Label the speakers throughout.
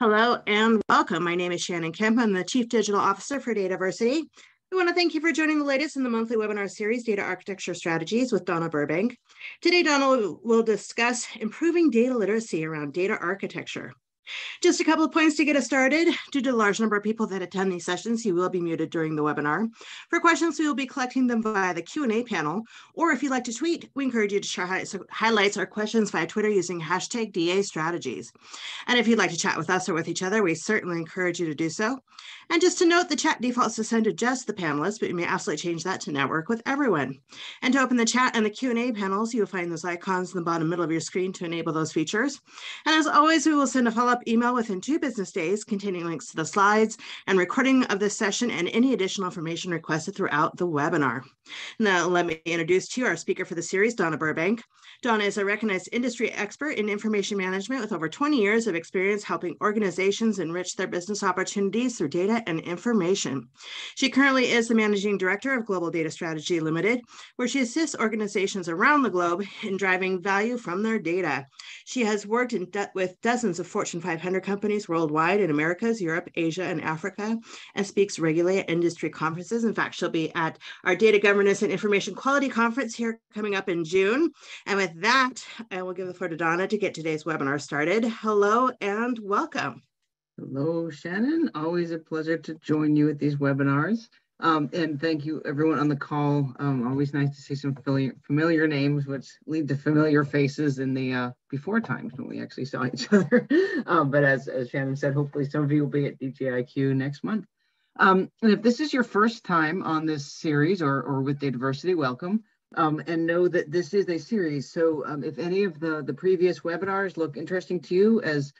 Speaker 1: Hello and welcome. My name is Shannon Kemp. I'm the Chief Digital Officer for Dataversity. We want to thank you for joining the latest in the monthly webinar series, Data Architecture Strategies with Donna Burbank. Today, Donna will discuss improving data literacy around data architecture. Just a couple of points to get us started. Due to the large number of people that attend these sessions, you will be muted during the webinar. For questions, we will be collecting them via the Q&A panel, or if you'd like to tweet, we encourage you to share highlights or questions via Twitter using hashtag DA strategies. And if you'd like to chat with us or with each other, we certainly encourage you to do so. And just to note, the chat defaults to send to just the panelists, but you may absolutely change that to network with everyone. And to open the chat and the Q&A panels, you'll find those icons in the bottom middle of your screen to enable those features. And as always, we will send a follow-up email within two business days containing links to the slides and recording of this session and any additional information requested throughout the webinar. Now, let me introduce to you our speaker for the series, Donna Burbank. Donna is a recognized industry expert in information management with over 20 years of experience helping organizations enrich their business opportunities through data and information. She currently is the managing director of Global Data Strategy Limited, where she assists organizations around the globe in driving value from their data. She has worked do with dozens of Fortune 500 companies worldwide in Americas, Europe, Asia, and Africa, and speaks regularly at industry conferences. In fact, she'll be at our Data Governance and Information Quality Conference here coming up in June. And with that, I will give the floor to Donna to get today's webinar started. Hello and welcome.
Speaker 2: Hello, Shannon. Always a pleasure to join you at these webinars. Um, and thank you everyone on the call. Um, always nice to see some familiar, familiar names, which lead to familiar faces in the uh, before times when we actually saw each other. um, but as, as Shannon said, hopefully some of you will be at DGIQ next month. Um, and if this is your first time on this series or, or with Dataversity, welcome um, and know that this is a series. So um, if any of the, the previous webinars look interesting to you, as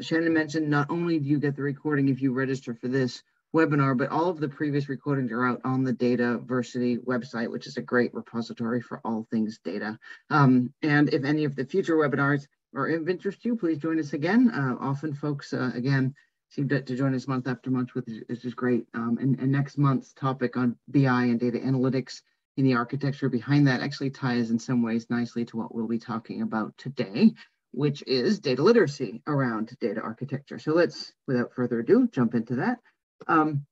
Speaker 2: Shannon mentioned, not only do you get the recording if you register for this webinar, but all of the previous recordings are out on the Dataversity website, which is a great repository for all things data. Um, and if any of the future webinars are of interest to you, please join us again. Uh, often folks, uh, again, seem to, to, join us month after month, which is, is great. Um, and, and next month's topic on BI and data analytics in the architecture behind that actually ties in some ways nicely to what we'll be talking about today, which is data literacy around data architecture. So let's, without further ado, jump into that. Um,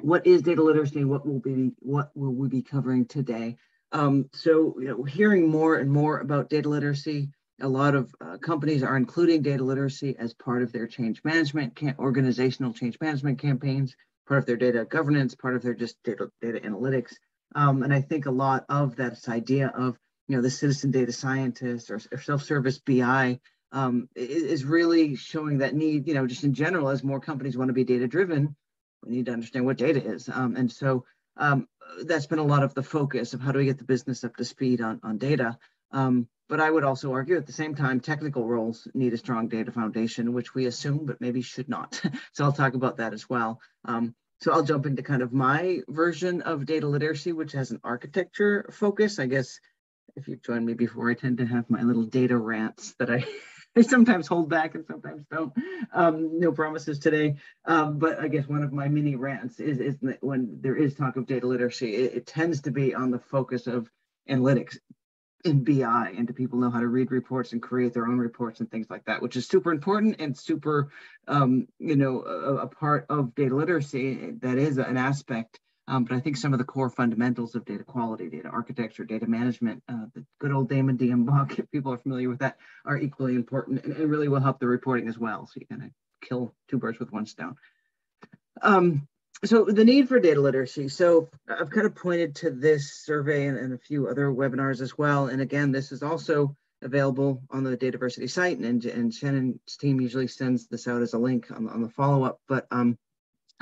Speaker 2: what is data literacy? What will be what will we be covering today? Um, so, you know, hearing more and more about data literacy. A lot of uh, companies are including data literacy as part of their change management, organizational change management campaigns, part of their data governance, part of their just data, data analytics. Um, and I think a lot of that idea of you know the citizen data scientist or, or self-service BI um, is really showing that need. You know, just in general, as more companies want to be data driven, we need to understand what data is. Um, and so um, that's been a lot of the focus of how do we get the business up to speed on on data. Um, but I would also argue at the same time, technical roles need a strong data foundation, which we assume, but maybe should not. so I'll talk about that as well. Um, so I'll jump into kind of my version of data literacy, which has an architecture focus. I guess if you've joined me before, I tend to have my little data rants that I, I sometimes hold back and sometimes don't. Um, no promises today. Um, but I guess one of my mini rants is, is when there is talk of data literacy, it, it tends to be on the focus of analytics in BI and do people know how to read reports and create their own reports and things like that, which is super important and super, um, you know, a, a, part of data literacy. That is an aspect. Um, but I think some of the core fundamentals of data quality, data architecture, data management, uh, the good old DAMA book, if people are familiar with that, are equally important and, and really will help the reporting as well. So you kind of kill two birds with one stone. Um, so the need for data literacy. So I've kind of pointed to this survey and, and, a few other webinars as well. And again, this is also available on the Dataversity site and, and Shannon's team usually sends this out as a link on, on the follow-up, but um,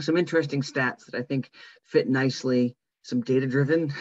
Speaker 2: some interesting stats that I think fit nicely, some data-driven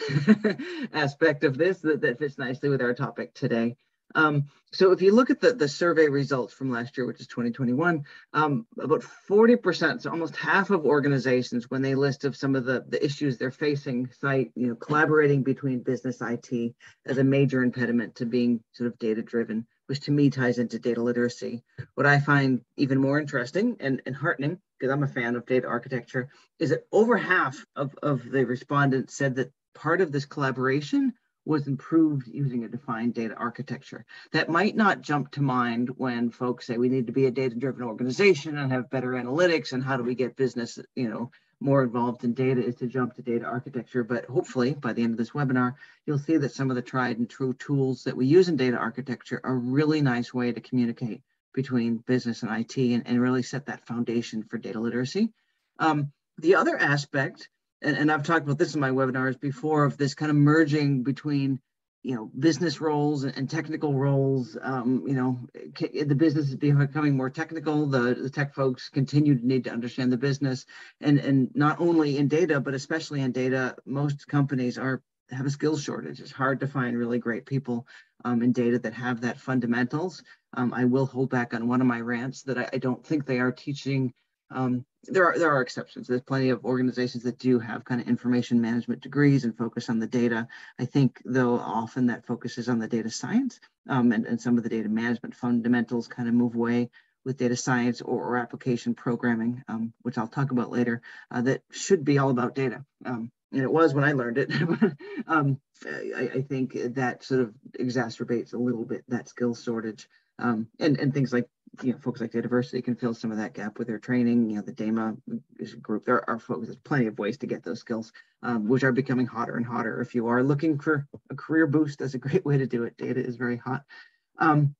Speaker 2: aspect of this that, that fits nicely with our topic today. Um, so if you look at the, the survey results from last year, which is 2021, um, about 40%, so almost half of organizations, when they list of some of the, the issues they're facing, cite, you know, collaborating between business IT as a major impediment to being sort of data driven, which to me ties into data literacy. What I find even more interesting and, and heartening, because I'm a fan of data architecture, is that over half of, of the respondents said that part of this collaboration was improved using a defined data architecture. That might not jump to mind when folks say we need to be a data-driven organization and have better analytics and how do we get business, you know, more involved in data is to jump to data architecture. But hopefully by the end of this webinar, you'll see that some of the tried and true tools that we use in data architecture are a really nice way to communicate between business and IT and, and really set that foundation for data literacy. Um, the other aspect and, and I've talked about this in my webinars before of this kind of merging between you know business roles and technical roles um, you know the business is becoming more technical the, the tech folks continue to need to understand the business and and not only in data but especially in data most companies are have a skills shortage it's hard to find really great people um, in data that have that fundamentals um, i will hold back on one of my rants that I, I don't think they are teaching um, there are there are exceptions. There's plenty of organizations that do have kind of information management degrees and focus on the data. I think though often that focuses on the data science um, and, and some of the data management fundamentals kind of move away with data science or, or application programming, um, which I'll talk about later, uh, that should be all about data. And it was when I learned it. um, I, I, think that sort of exacerbates a little bit that skill shortage um, and, and things like you know, folks like Dataversity can fill some of that gap with their training. You know, the DAMA group, there are folks, there's plenty of ways to get those skills, um, which are becoming hotter and hotter. If you are looking for a career boost, that's a great way to do it. Data is very hot. Um,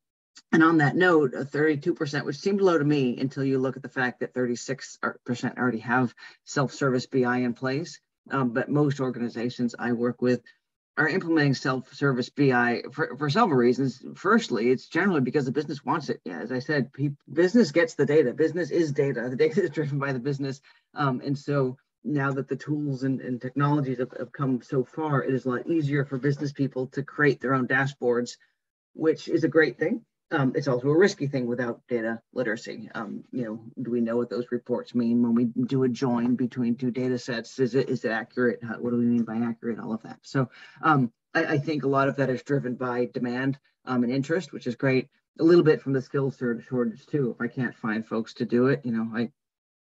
Speaker 2: and on that note, 32%, which seemed low to me until you look at the fact that 36% already have self-service BI in place. Um, but most organizations I work with are implementing self-service BI for, for several reasons. Firstly, it's generally because the business wants it. Yeah, as I said, business gets the data. Business is data. The data is driven by the business. Um, and so now that the tools and, and technologies have, have come so far, it is a lot easier for business people to create their own dashboards, which is a great thing um, it's also a risky thing without data literacy. Um, you know, do we know what those reports mean when we do a join between two data sets? Is it is it accurate? How, what do we mean by accurate? All of that. So um, I, I, think a lot of that is driven by demand um, and interest, which is great. A little bit from the skills shortage too. If I can't find folks to do it, you know, I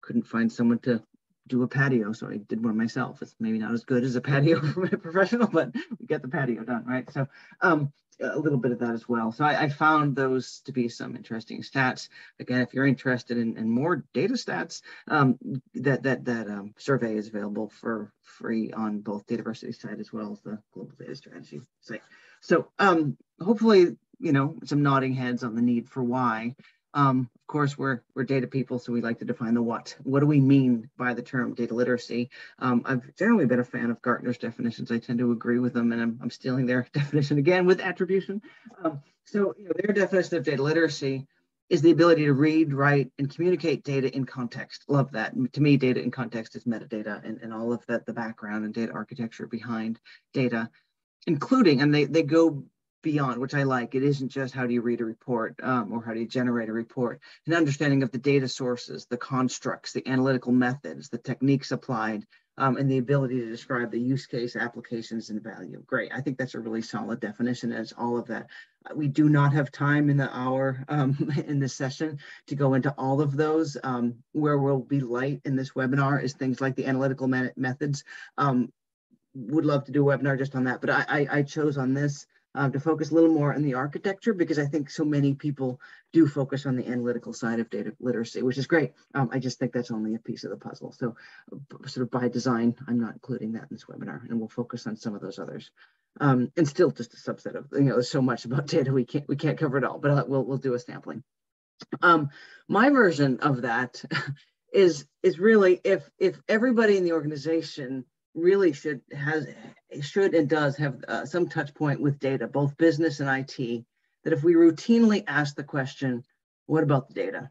Speaker 2: couldn't find someone to do a patio, so I did one myself. It's maybe not as good as a patio from a professional, but we get the patio done, right? So um, a little bit of that as well. So I, I, found those to be some interesting stats. Again, if you're interested in, in more data stats, um, that that that um, survey is available for free on both Dataversity site as well as the Global Data Strategy site. So um, hopefully, you know, some nodding heads on the need for why. Um, of course, we're, we're data people, so we like to define the what. What do we mean by the term data literacy? Um, I've generally been a fan of Gartner's definitions. I tend to agree with them, and I'm, I'm stealing their definition again with attribution. Um, so you know, their definition of data literacy is the ability to read, write, and communicate data in context. Love that. To me, data in context is metadata and, and all of that, the background and data architecture behind data, including, and they, they go beyond, which I like. It isn't just how do you read a report um, or how do you generate a report. An understanding of the data sources, the constructs, the analytical methods, the techniques applied, um, and the ability to describe the use case, applications, and value. Great. I think that's a really solid definition as all of that. We do not have time in the hour um, in this session to go into all of those. Um, where we'll be light in this webinar is things like the analytical methods. Um, would love to do a webinar just on that, but I, I, I chose on this um, to focus a little more on the architecture because I think so many people do focus on the analytical side of data literacy, which is great. Um, I just think that's only a piece of the puzzle. So sort of by design, I'm not including that in this webinar and we'll focus on some of those others. Um, and still just a subset of, you know, there's so much about data, we can't, we can't cover it all, but uh, we'll, we'll do a sampling. Um, my version of that is, is really if, if everybody in the organization really should has should and does have uh, some touch point with data, both business and IT. That if we routinely ask the question, "What about the data?"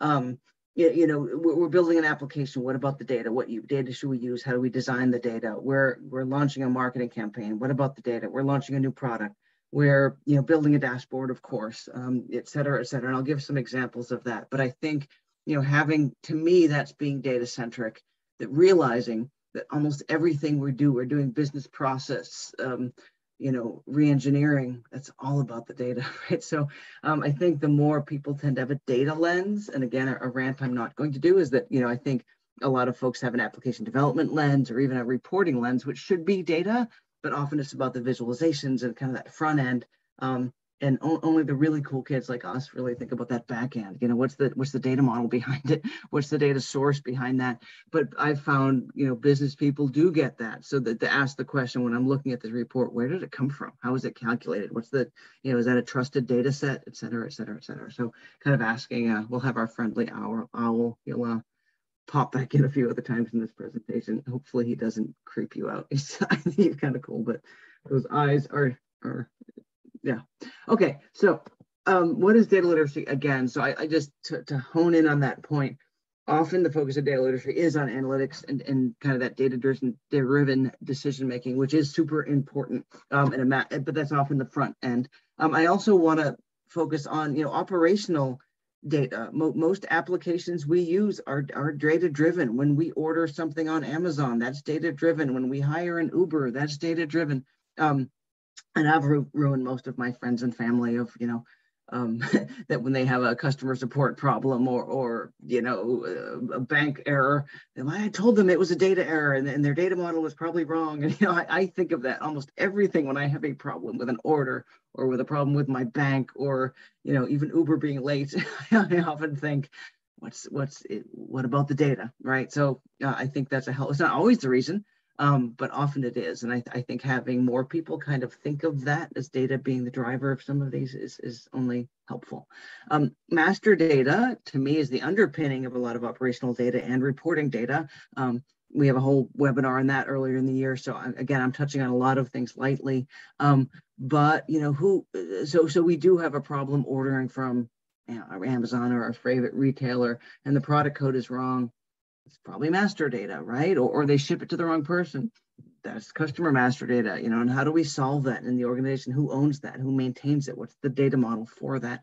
Speaker 2: Um, you, you, know, we're, building an application. What about the data? What you, data should we use? How do we design the data? We're we're launching a marketing campaign. What about the data? We're launching a new product. We're you know building a dashboard, of course, um, et cetera, et cetera. And I'll give some examples of that. But I think you know having to me that's being data centric. That realizing that almost everything we do, we're doing business process, um, you know, re-engineering, that's all about the data, right? So um, I think the more people tend to have a data lens, and again, a, a rant I'm not going to do is that, you know, I think a lot of folks have an application development lens or even a reporting lens, which should be data, but often it's about the visualizations and kind of that front end. Um, and only the really cool kids like us really think about that back end you know what's the what's the data model behind it? What's the data source behind that? But i've found you know business people do get that so that to ask the question when i'm looking at this report where did it come from? How is it calculated? What's the you know is that a trusted data set et cetera et cetera et cetera. So kind of asking uh, we'll have our friendly owl owl he'll uh, pop back in a few other times in this presentation. Hopefully he doesn't creep you out. I he's kind of cool but those eyes are are yeah. Okay. So um, what is data literacy again? So I, I just to, to, hone in on that point. Often the focus of data literacy is on analytics and, and kind of that data driven decision making, which is super important. Um, and a but that's often the front end. Um, I also want to focus on you know operational data. Mo most applications we use are, are data driven. When we order something on Amazon, that's data driven. When we hire an Uber, that's data driven. Um, and I've ru ruined most of my friends and family of you know um, that when they have a customer support problem or or you know a, bank error, I told them it was a data error and, and their data model was probably wrong. And you know I, I, think of that almost everything when I have a problem with an order or with a problem with my bank or you know even Uber being late. I often think what's what's it, what about the data right so uh, i think that's a help it's not always the reason um, but often it is. And I, I, think having more people kind of think of that as data being the driver of some of these is, is only helpful. Um, master data to me is the underpinning of a lot of operational data and reporting data. Um, we have a whole webinar on that earlier in the year. So again, I'm touching on a lot of things lightly. Um, but you know who? So so we do have a problem ordering from Amazon or our favorite retailer, and the product code is wrong it's probably master data, right? Or, or they ship it to the wrong person. That's customer master data, you know, and how do we solve that in the organization? Who owns that? Who maintains it? What's the data model for that?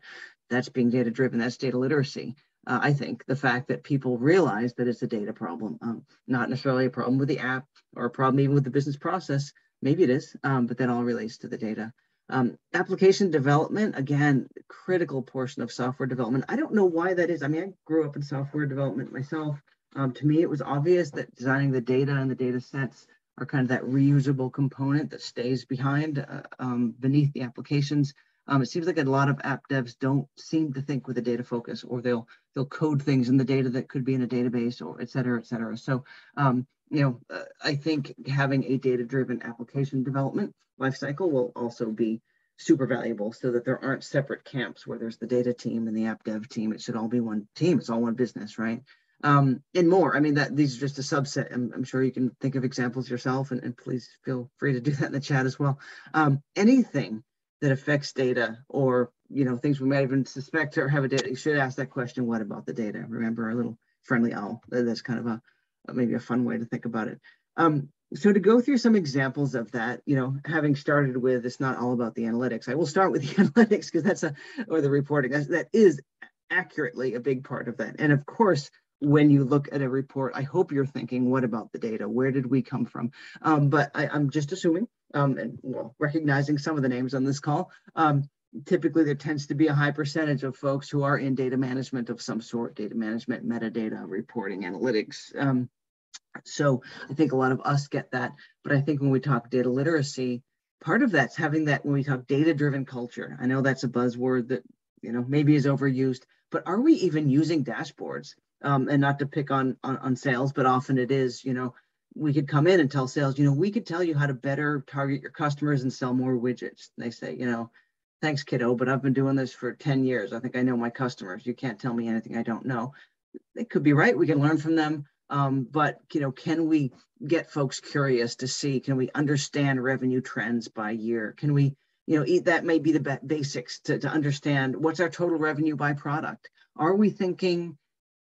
Speaker 2: That's being data driven. That's data literacy. Uh, I think the fact that people realize that it's a data problem, um, not necessarily a problem with the app or a problem even with the business process. Maybe it is, um, but that all relates to the data. Um, application development, again, critical portion of software development. I don't know why that is. I mean, I grew up in software development myself. Um, to me, it was obvious that designing the data and the data sets are kind of that reusable component that stays behind uh, um, beneath the applications. Um, it seems like a lot of app devs don't seem to think with a data focus, or they'll they'll code things in the data that could be in a database, or et cetera, et cetera. So, um, you know, uh, I think having a data-driven application development lifecycle will also be super valuable, so that there aren't separate camps where there's the data team and the app dev team. It should all be one team. It's all one business, right? Um, and more. I mean, that these are just a subset. I'm, I'm sure you can think of examples yourself, and, and, please feel free to do that in the chat as well. Um, anything that affects data, or you know, things we might even suspect or have a data, you should ask that question: What about the data? Remember our little friendly owl. That's kind of a maybe a fun way to think about it. Um, so to go through some examples of that, you know, having started with it's not all about the analytics. I will start with the analytics because that's a or the reporting. That's, that is accurately a big part of that. And of course, when you look at a report, I hope you're thinking, what about the data? Where did we come from? Um, but I, am just assuming, um, and well, recognizing some of the names on this call, um, typically there tends to be a high percentage of folks who are in data management of some sort, data management, metadata, reporting, analytics. Um, so I think a lot of us get that. But I think when we talk data literacy, part of that's having that when we talk data-driven culture. I know that's a buzzword that you know maybe is overused, but are we even using dashboards? Um, and not to pick on, on, on sales, but often it is, you know, we could come in and tell sales, you know, we could tell you how to better target your customers and sell more widgets. And they say, you know, thanks, kiddo, but I've been doing this for 10 years. I think I know my customers. You can't tell me anything I don't know. They could be right. We can learn from them. Um, but you know, can we get folks curious to see? Can we understand revenue trends by year? Can we, you know, eat that may be the basics to, to understand what's our total revenue by product. Are we thinking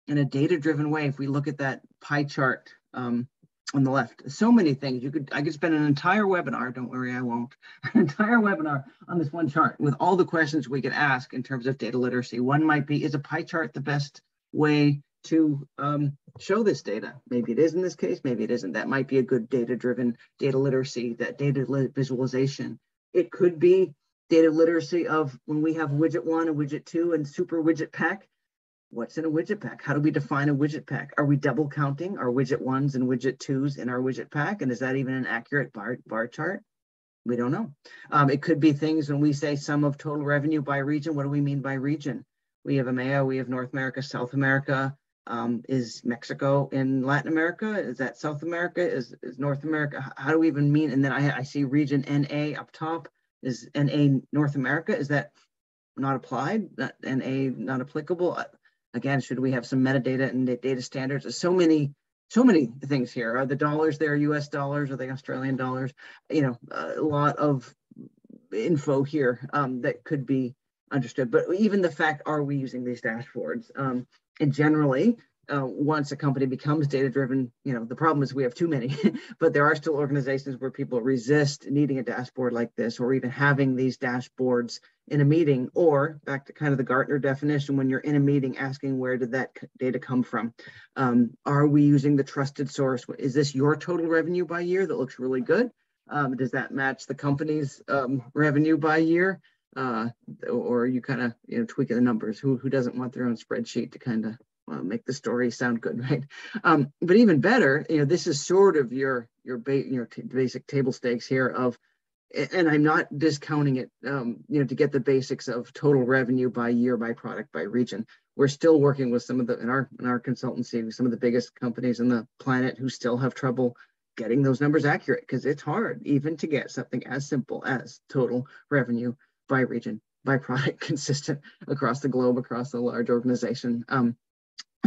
Speaker 2: in a data-driven way, if we look at that pie chart um, on the left, so many things. You could I could spend an entire webinar. Don't worry, I won't. An entire webinar on this one chart with all the questions we could ask in terms of data literacy. One might be: Is a pie chart the best way to um, show this data? Maybe it is in this case. Maybe it isn't. That might be a good data-driven data literacy. That data visualization. It could be data literacy of when we have widget one and widget two and super widget pack what's in a widget pack? How do we define a widget pack? Are we double counting our widget ones and widget twos in our widget pack? And is that even an accurate bar, bar chart? We don't know. Um, it could be things when we say sum of total revenue by region. What do we mean by region? We have EMEA, we have North America, South America. Um, is Mexico in Latin America? Is that South America? Is, is North America? How do we even mean? And then I, I see region NA up top. Is NA North America? Is that not applied? NA not applicable? Again, should we have some metadata and data standards? There's so many so many things here. Are the dollars there US dollars? Are they Australian dollars? You know, a lot of info here um, that could be understood. But even the fact, are we using these dashboards? Um, and generally, uh, once a company becomes data driven, you know, the problem is we have too many, but there are still organizations where people resist needing a dashboard like this or even having these dashboards in a meeting or back to kind of the Gartner definition, when you're in a meeting asking where did that data come from? Um, are we using the trusted source? Is this your total revenue by year that looks really good? Um, does that match the company's um, revenue by year? Uh, or you kind of you know tweaking the numbers? Who who doesn't want their own spreadsheet to kind of uh, make the story sound good, right? Um, but even better, you know, this is sort of your your ba- your basic table stakes here of, and I'm not discounting it, um, you know, to get the basics of total revenue by year, by product, by region. We're still working with some of the in our in our consultancy, some of the biggest companies on the planet who still have trouble getting those numbers accurate because it's hard even to get something as simple as total revenue by region by product consistent across the globe across a large organization um,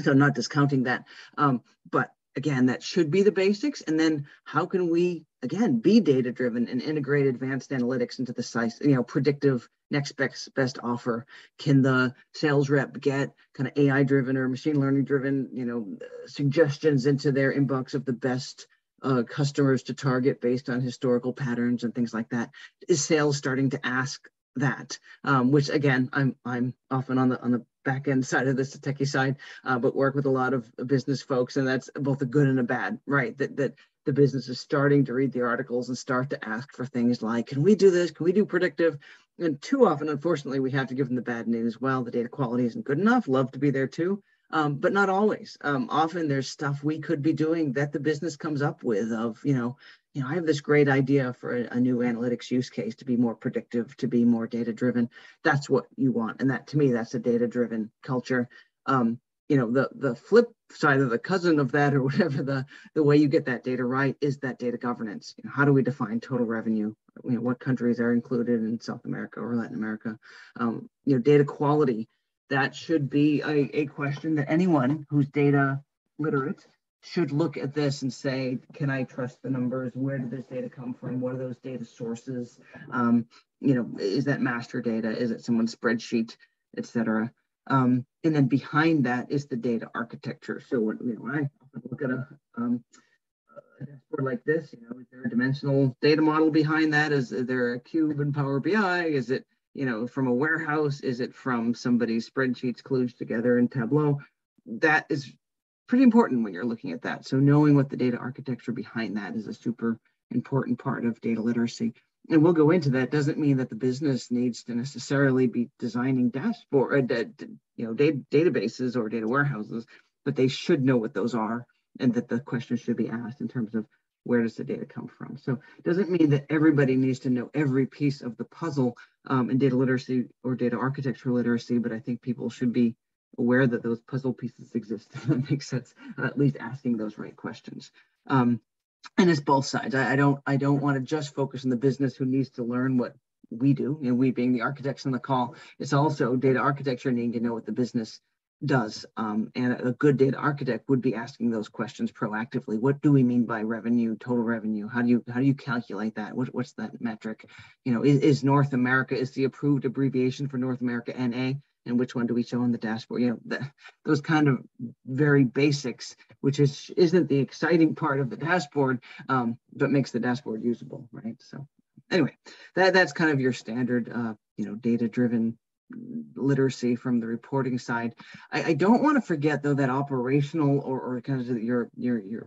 Speaker 2: so not discounting that um, but again that should be the basics. And then how can we again be data driven and integrate advanced analytics into the size you know predictive next best best offer? Can the sales rep get kind of ai driven or machine learning driven you know suggestions into their inbox of the best uh, customers to target based on historical patterns and things like that? Is sales starting to ask that? Um, which again i'm i'm often on the on the back end side of this, the techie side, uh, but work with a lot of business folks, and that's both a good and a bad, right? That that the business is starting to read the articles and start to ask for things like, can we do this? Can we do predictive? And too often, unfortunately, we have to give them the bad news. Well, the data quality isn't good enough. Love to be there too. Um, but not always. Um, often there's stuff we could be doing that the business comes up with of, you know, you know, I have this great idea for a, a, new analytics use case to be more predictive, to be more data driven. That's what you want. And that to me, that's a data driven culture. Um, you know, the, the flip side of the cousin of that or whatever, the, the way you get that data right is that data governance. You know, how do we define total revenue? You know, what countries are included in South America or Latin America? Um, you know, data quality, that should be a, a question that anyone who's data literate should look at this and say, can I trust the numbers? Where did this data come from? What are those data sources? Um, you know, is that master data? Is it someone's spreadsheet, et cetera? Um, and then behind that is the data architecture. So when, you know, I look at a, um, a dashboard like this, you know, is there a dimensional data model behind that? Is, is there a cube in Power BI? Is it, you know, from a warehouse? Is it from somebody's spreadsheets kludged together in Tableau? That is pretty important when you're looking at that. So knowing what the data architecture behind that is a super important part of data literacy. And we'll go into that. Doesn't mean that the business needs to necessarily be designing dashboard, uh, you know, data, databases or data warehouses, but they should know what those are, and that the question should be asked in terms of where does the data come from. So doesn't mean that everybody needs to know every piece of the puzzle um, in data literacy or data architecture literacy, but I think people should be aware that those puzzle pieces exist. that makes sense. At least asking those right questions. Um, and it's both sides. I, I don't I don't want to just focus on the business who needs to learn what we do, and we being the architects on the call. It's also data architecture needing to know what the business does. Um, and a good data architect would be asking those questions proactively. What do we mean by revenue, total revenue? How do you how do you calculate that? What, what's that metric? You know, is, is North America is the approved abbreviation for North America NA? And which one do we show on the dashboard? You know the, those kind of very basics which is isn't the exciting part of the dashboard um, but makes the dashboard usable right? So anyway that that's kind of your standard uh, you know data driven literacy from the reporting side. I, I don't want to forget though that operational or, or kind of your your your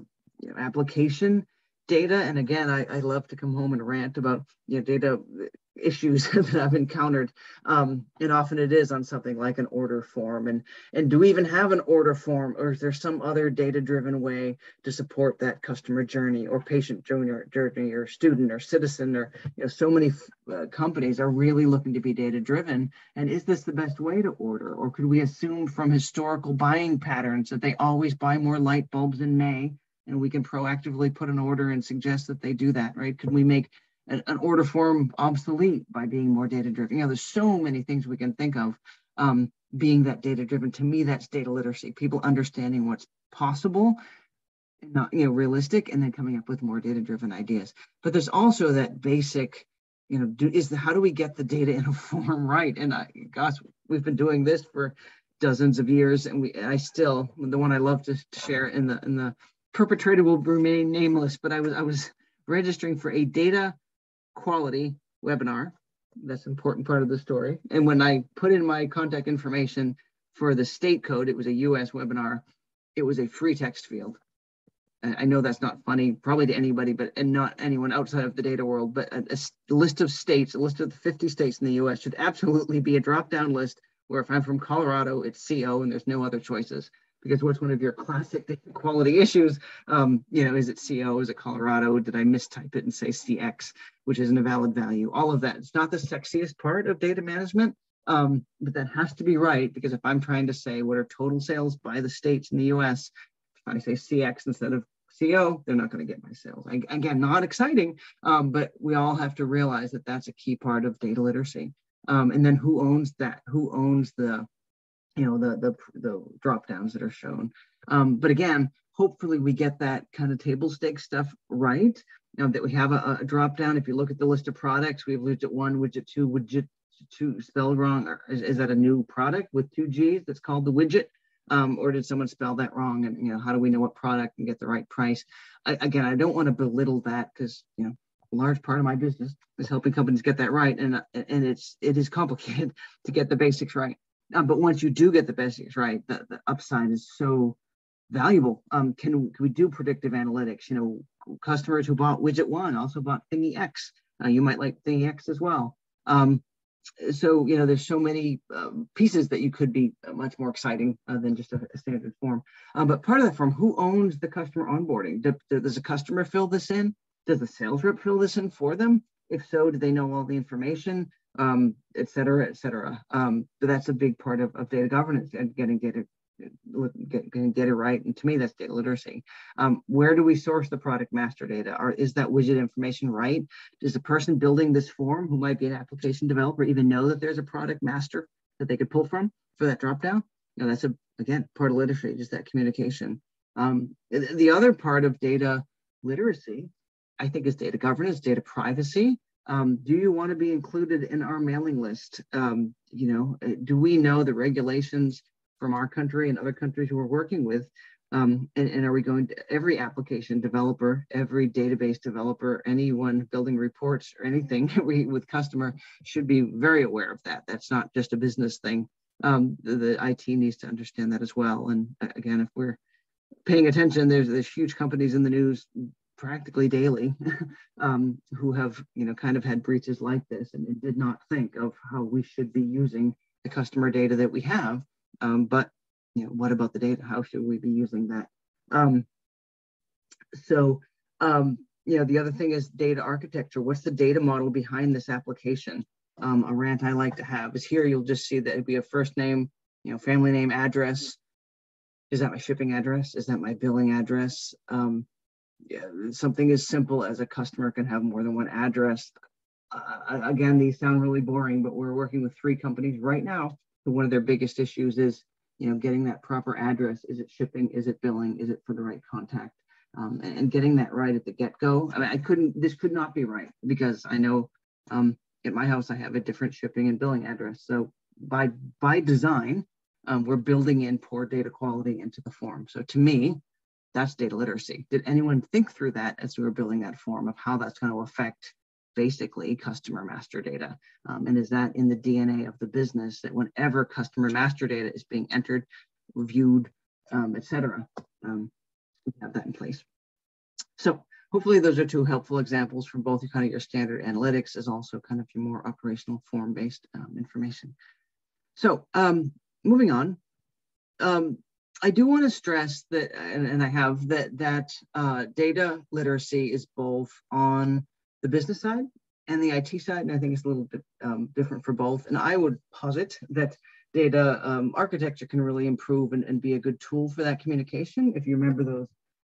Speaker 2: application data. And again I, I love to come home and rant about you know data issues that I've encountered. Um, and often it is on something like an order form. And, and do we even have an order form or is there some other data-driven way to support that customer journey or patient journey or, journey or student or citizen or, you know, so many uh, companies are really looking to be data-driven. And is this the best way to order? Or could we assume from historical buying patterns that they always buy more light bulbs in May and we can proactively put an order and suggest that they do that, right? Could we make an, an order form obsolete by being more data driven. You know, there's so many things we can think of um, being that data driven. To me, that's data literacy. People understanding what's possible, and not you know realistic, and then coming up with more data driven ideas. But there's also that basic, you know, do, is the how do we get the data in a form right? And I, gosh, we've been doing this for dozens of years, and we I still the one I love to share in the in the perpetrator will remain nameless, but I was I was registering for a data quality webinar. That's an important part of the story. And when I put in my contact information for the state code, it was a US webinar, it was a free text field. I know that's not funny, probably to anybody, but and not anyone outside of the data world, but a, a list of states, a list of the 50 states in the US should absolutely be a drop-down list where if I'm from Colorado, it's CO and there's no other choices because what's one of your classic data quality issues? Um, you know, is it CO? Is it Colorado? Did I mistype it and say CX, which isn't a valid value? All of that. It's not the sexiest part of data management, um, but that has to be right because if I'm trying to say what are total sales by the states in the US, if I say CX instead of CO, they're not going to get my sales. I, again, not exciting, um, but we all have to realize that that's a key part of data literacy. Um, and then who owns that? Who owns the you know the the, the drop downs that are shown. Um, but again hopefully we get that kind of table stake stuff right know, that we have a, a drop down. If you look at the list of products we have widget one widget two widget two spelled wrong or is, is that a new product with two g's that's called the widget? Um, or did someone spell that wrong? And you know how do we know what product and get the right price? I, again i don't want to belittle that because you know a large part of my business is helping companies get that right and and it's it is complicated to get the basics right um, but once you do get the basics right, the, the upside is so valuable. Um, can, can we do predictive analytics? You know, customers who bought widget one also bought thingy X. Uh, you might like thingy X as well. Um, so you know, there's so many um, pieces that you could be much more exciting uh, than just a, a standard form. Um, but part of that form, who owns the customer onboarding? Do, do, does a customer fill this in? Does the sales rep fill this in for them? If so, do they know all the information? um, et cetera, et cetera. Um, but that's a big part of, of data governance and getting data getting data right. And to me, that's data literacy. Um, where do we source the product master data? Or is that widget information right? Does the person building this form, who might be an application developer, even know that there's a product master that they could pull from for that dropdown? You know, that's a again part of literacy, just that communication. Um, the other part of data literacy, I think, is data governance, data privacy. Um, do you want to be included in our mailing list? Um, you know, uh, do we know the regulations from our country and other countries we're working with? Um, and, and, are we going to every application developer, every database developer, anyone building reports or anything we, with customer should be very aware of that. That's not just a business thing. Um, the, the, IT needs to understand that as well. And uh, again, if we're paying attention, there's there's huge companies in the news practically daily um, who have you know kind of had breaches like this and, and, did not think of how we should be using the customer data that we have. Um, but you know what about the data? How should we be using that? Um, so um, you know the other thing is data architecture. What's the data model behind this application? Um, a rant i like to have is here you'll just see that it'd be a first name you know family name address. Is that my shipping address? Is that my billing address? Um, something as simple as a customer can have more than one address. Uh, again, these sound really boring, but we're working with three companies right now. So one of their biggest issues is, you know, getting that proper address. Is it shipping? Is it billing? Is it for the right contact? Um, and, and, getting that right at the get-go. I mean, I couldn't. This could not be right because I know um, at my house I have a different shipping and billing address. So by by design, um, we're building in poor data quality into the form. So to me, that's data literacy. Did anyone think through that as we were building that form of how that's going to affect basically customer master data? Um, and is that in the DNA of the business that whenever customer master data is being entered, reviewed, um, et cetera, um, we have that in place. So hopefully those are two helpful examples from both kind of your standard analytics as also kind of your more operational form-based um, information. So um, moving on, um, I do want to stress that, and, and I have that that uh, data literacy is both on the business side and the IT side, and I think it's a little bit um, different for both. And I would posit that data um, architecture can really improve and, and be a good tool for that communication. If you remember those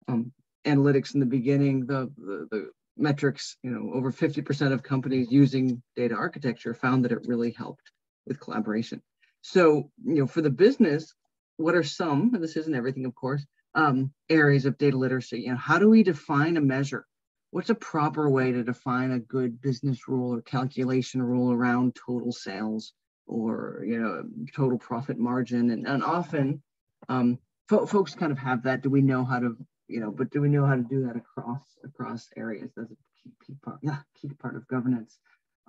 Speaker 2: um, analytics in the beginning, the, the, the metrics, you know, over 50% of companies using data architecture found that it really helped with collaboration. So, you know, for the business, what are some, and this isn't everything, of course, um, areas of data literacy? You know, how do we define a measure? What's a proper way to define a good business rule or calculation rule around total sales or you know total profit margin? And, and often, um, fo- folks kind of have that. Do we know how to, you know, but do we know how to do that across across areas? That's a key, key part, yeah, key part of governance.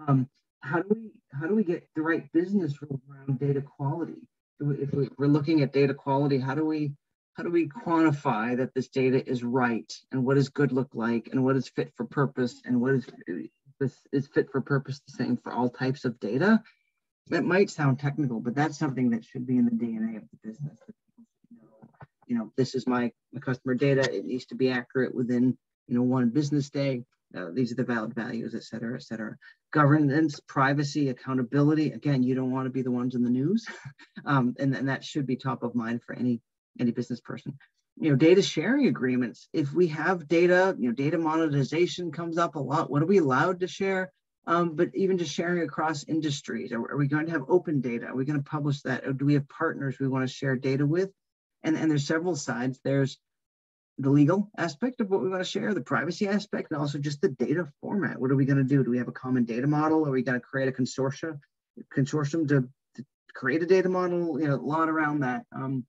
Speaker 2: Um, how do we how do we get the right business rules around data quality? If we're looking at data quality, how do we how do we quantify that this data is right and what does good look like and what is fit for purpose and what is this is fit for purpose the same for all types of data? That might sound technical but that's something that should be in the dna of the business. You know this is my, my customer data. It needs to be accurate within you know one business day uh, these are the valid values, et cetera, et cetera. Governance, privacy, accountability. Again, you don't want to be the ones in the news. um, and, and that should be top of mind for any, any business person. You know, data sharing agreements. If we have data, you know, data monetization comes up a lot. What are we allowed to share? Um, but even just sharing across industries. Are, are we going to have open data? Are we going to publish that? Or do we have partners we want to share data with? And, and there's several sides. There's the legal aspect of what we want to share, the privacy aspect, and also just the data format. What are we going to do? Do we have a common data model? Are we going to create a consortium, consortium to, to create a data model? You know, a lot around that. Um,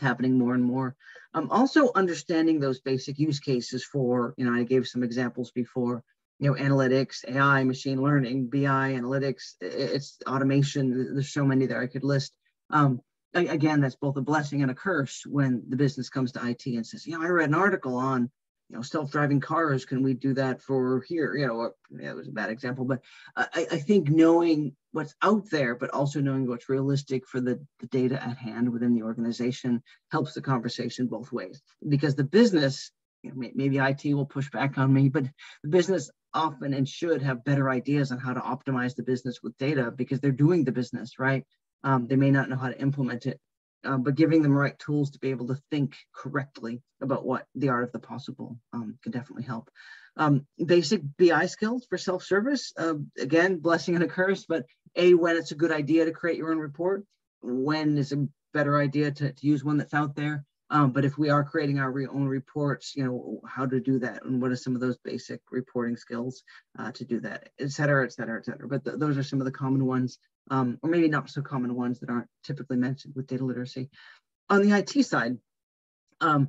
Speaker 2: happening more and more. Um, also understanding those basic use cases for, you know, I gave some examples before, you know, analytics, AI, machine learning, BI, analytics, it's automation. There's so many there I could list. Um, again, that's both a blessing and a curse when the business comes to IT and says, you know, I read an article on, you know, self-driving cars. Can we do that for here? You know, yeah, it was a bad example, but I, I think knowing what's out there, but also knowing what's realistic for the, the data at hand within the organization helps the conversation both ways. Because the business, you know, maybe IT will push back on me, but the business often and should have better ideas on how to optimize the business with data because they're doing the business, right? Um, they may not know how to implement it, uh, but giving them the right tools to be able to think correctly about what the art of the possible um, can definitely help. Um, basic BI skills for self-service, uh, again, blessing and a curse, but A, when it's a good idea to create your own report, when is a better idea to, to use one that's out there, um, but if we are creating our own reports, you know, how to do that and what are some of those basic reporting skills uh, to do that, et cetera, et cetera, et cetera. But th those are some of the common ones, um, or maybe not so common ones that aren't typically mentioned with data literacy. On the IT side, um,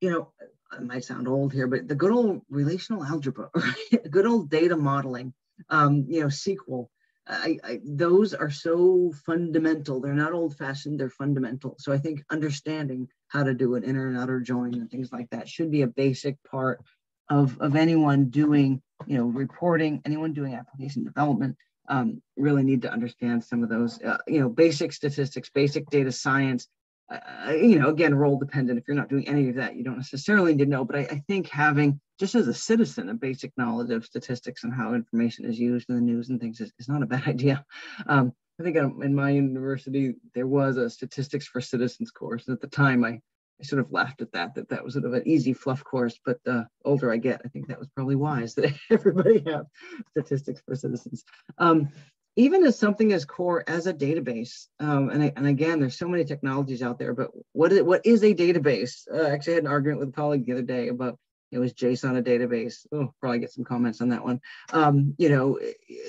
Speaker 2: you know, it might sound old here, but the good old relational algebra, good old data modeling, um, you know, SQL, I, I, those are so fundamental. They're not old fashioned, they're fundamental. So I think understanding how to do an inner and outer join and things like that should be a basic part of, of anyone doing, you know, reporting, anyone doing application development. Um, really need to understand some of those, uh, you know, basic statistics, basic data science, uh, you know, again, role dependent. If you're not doing any of that, you don't necessarily need to know. But I, I, think having, just as a citizen, a basic knowledge of statistics and how information is used in the news and things is, is not a bad idea. Um, I think in my university, there was a statistics for citizens course. At the time, I, I sort of laughed at that, that that was sort of an easy fluff course. But the older I get, I think that was probably wise that everybody have statistics for citizens. Um, even as something as core as a database. Um, and, I, and again, there's so many technologies out there, but what is, what is a database? Uh, actually, I had an argument with a colleague the other day about it was JSON a database. Oh, probably get some comments on that one. Um, you know,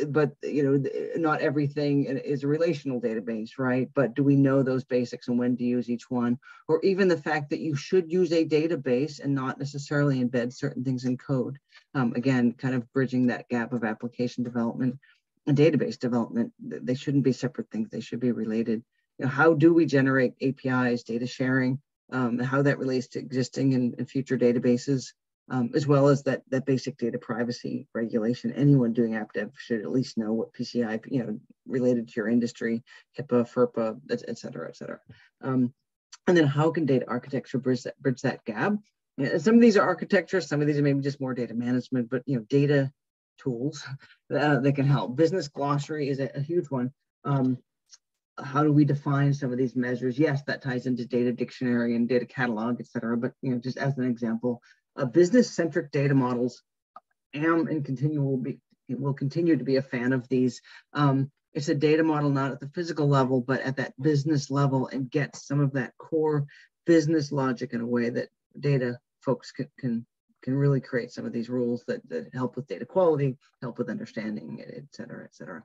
Speaker 2: but you know, not everything is a relational database, right? But do we know those basics and when to use each one? Or even the fact that you should use a database and not necessarily embed certain things in code. Um, again, kind of bridging that gap of application development and database development. They shouldn't be separate things. They should be related. You know, how do we generate APIs, data sharing, um, how that relates to existing and, and future databases? Um, as well as that that basic data privacy regulation. Anyone doing app dev should at least know what PCI, you know, related to your industry, HIPAA, FERPA, et, et cetera, et cetera. Um, and then how can data architecture bridge that, bridge that gap? some of these are architecture, some of these are maybe just more data management, but you know, data tools uh, that can help. Business glossary is a, a huge one. Um, how do we define some of these measures? Yes, that ties into data dictionary and data catalog, et cetera. But you know, just as an example, uh, business-centric data models am and continue will be will continue to be a fan of these. Um, it's a data model not at the physical level, but at that business level, and get some of that core business logic in a way that data folks can can, can really create some of these rules that, that help with data quality, help with understanding, et cetera, et cetera.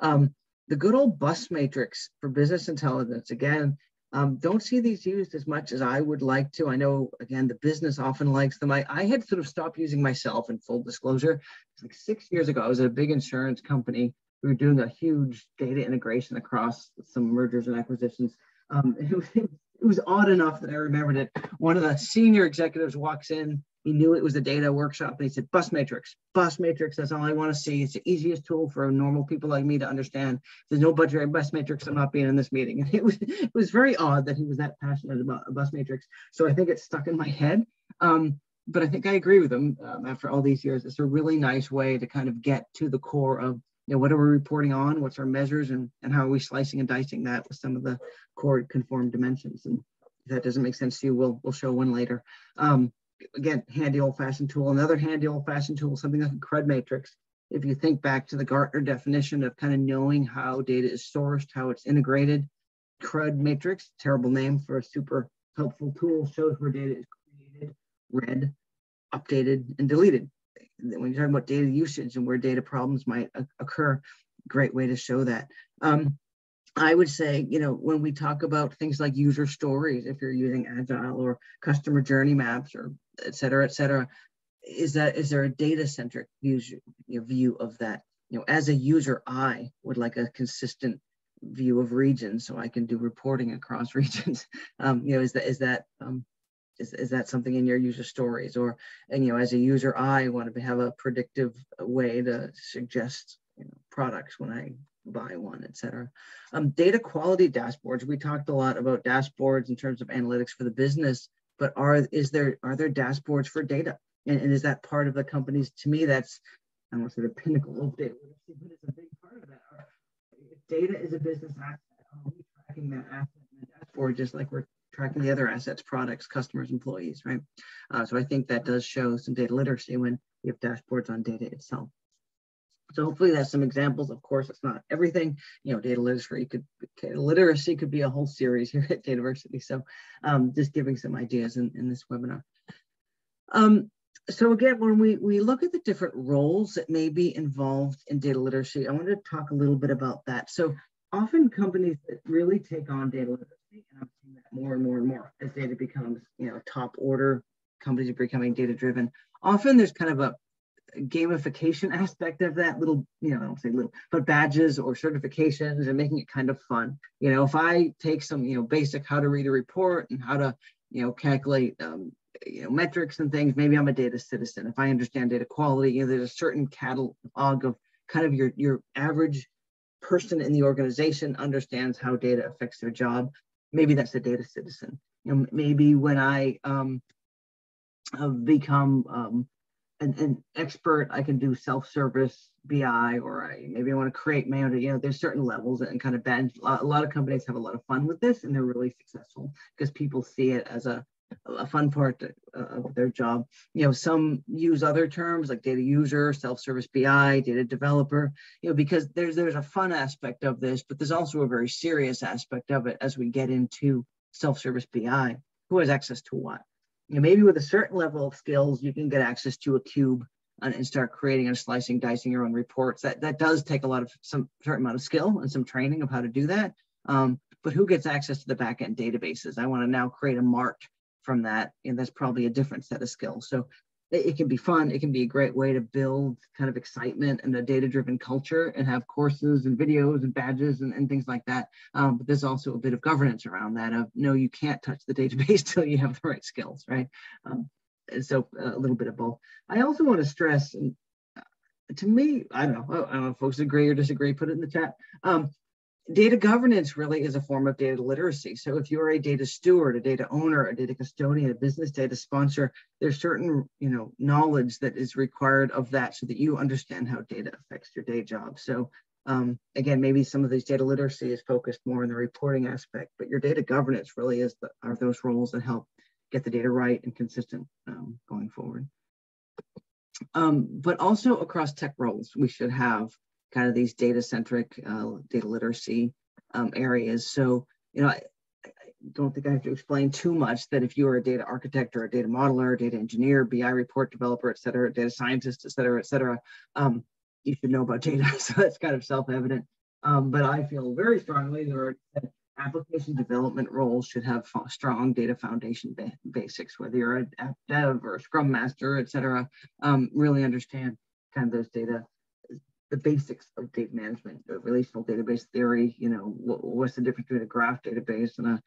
Speaker 2: Um, the good old bus matrix for business intelligence, again, um, don't see these used as much as I would like to. I know, again, the business often likes them. I, I had sort of stopped using myself in full disclosure. Like six years ago, I was at a big insurance company. We were doing a huge data integration across some mergers and acquisitions. Um, it, was, it was odd enough that I remembered it. One of the senior executives walks in he knew it was a data workshop and he said, bus matrix, bus matrix, that's all I want to see. It's the easiest tool for normal people like me to understand. There's no budgetary bus matrix, I'm not being in this meeting. And it was, it was very odd that he was that passionate about a bus matrix. So I think it's stuck in my head. Um, but I think I agree with him um, after all these years. It's a really nice way to kind of get to the core of you know, what are we reporting on, what's our measures, and, and how are we slicing and dicing that with some of the core conform dimensions. And if that doesn't make sense to you, we'll, we'll show one later. Um, again, handy old fashioned tool. Another handy old fashioned tool, something like a CRUD matrix. If you think back to the Gartner definition of kind of knowing how data is sourced, how it's integrated, CRUD matrix, terrible name for a super helpful tool, shows where data is created, read, updated, and deleted. When you're talking about data usage and where data problems might occur, great way to show that. Um, I would say, you know, when we talk about things like user stories, if you're using Agile or customer journey maps or et cetera, et cetera, is that is there a data centric view, view of that? You know, as a user, I would like a consistent view of regions so I can do reporting across regions. Um, you know, is that is that um, is, is that something in your user stories or and you know as a user I want to have a predictive way to suggest you know, products when I buy one, et cetera. Um, data quality dashboards. We talked a lot about dashboards in terms of analytics for the business, but are is there are there dashboards for data? And, and is that part of the companies? To me, that's I don't want to say the pinnacle of data literacy, but it's a big part of that. Data is a business asset, are we tracking that asset in the dashboard just like we're tracking the other assets, products, customers, employees, right? Uh, so I think that does show some data literacy when you have dashboards on data itself. So hopefully that's some examples. Of course, it's not everything. You know, data literacy could literacy could be a whole series here at Dataversity. So um, just giving some ideas in, in this webinar. Um, so again, when we, we look at the different roles that may be involved in data literacy, I want to talk a little bit about that. So often companies that really take on data literacy, and I'm seeing that more and more and more as data becomes, you know, top order, companies are becoming data driven. Often there's kind of a gamification aspect of that little, you know, I don't say little, but badges or certifications and making it kind of fun. You know, if I take some, you know, basic how to read a report and how to, you know, calculate, um, you know, metrics and things, maybe I'm a data citizen. If I understand data quality, you know, there's a certain catalog of kind of your, your average person in the organization understands how data affects their job. Maybe that's a data citizen. You know, maybe when I um, have become um, an, an expert, I can do self-service BI, or I maybe I want to create my own. You know, there's certain levels and kind of bend. A lot of companies have a lot of fun with this, and they're really successful because people see it as a a fun part of their job. You know, some use other terms like data user, self-service BI, data developer, you know, because there's there's a fun aspect of this, but there's also a very serious aspect of it as we get into self-service BI. Who has access to what? Know, maybe with a certain level of skills, you can get access to a cube and, and, start creating and slicing, dicing your own reports. That that does take a lot of some certain amount of skill and some training of how to do that. Um, but who gets access to the backend databases? I want to now create a mart from that, and that's probably a different set of skills. So it, it, can be fun. It can be a great way to build kind of excitement and a data-driven culture and have courses and videos and badges and, and things like that. Um, but there's also a bit of governance around that of no, you can't touch the database till you have the right skills, right? Um, and so a little bit of both. I also want to stress, and to me, I don't know, I don't know if folks agree or disagree, put it in the chat. Um, data governance really is a form of data literacy. So if you're a data steward, a data owner, a data custodian, a business data sponsor, there's certain you know knowledge that is required of that so that you understand how data affects your day job. So um, again, maybe some of these data literacy is focused more in the reporting aspect, but your data governance really is the, are those roles that help get the data right and consistent um, going forward. Um, but also across tech roles, we should have kind of these data centric uh, data literacy um, areas. So, you know, I, I, don't think I have to explain too much that if you are a data architect or a data modeler, data engineer, BI report developer, et cetera, data scientist, et cetera, et cetera, um, you should know about data. So that's kind of self-evident. Um, but I feel very strongly that application development roles should have strong data foundation ba basics, whether you're app dev or a scrum master, et cetera, um, really understand kind of those data, the basics of data management, relational database theory, you know, what, what's the difference between a graph database and a,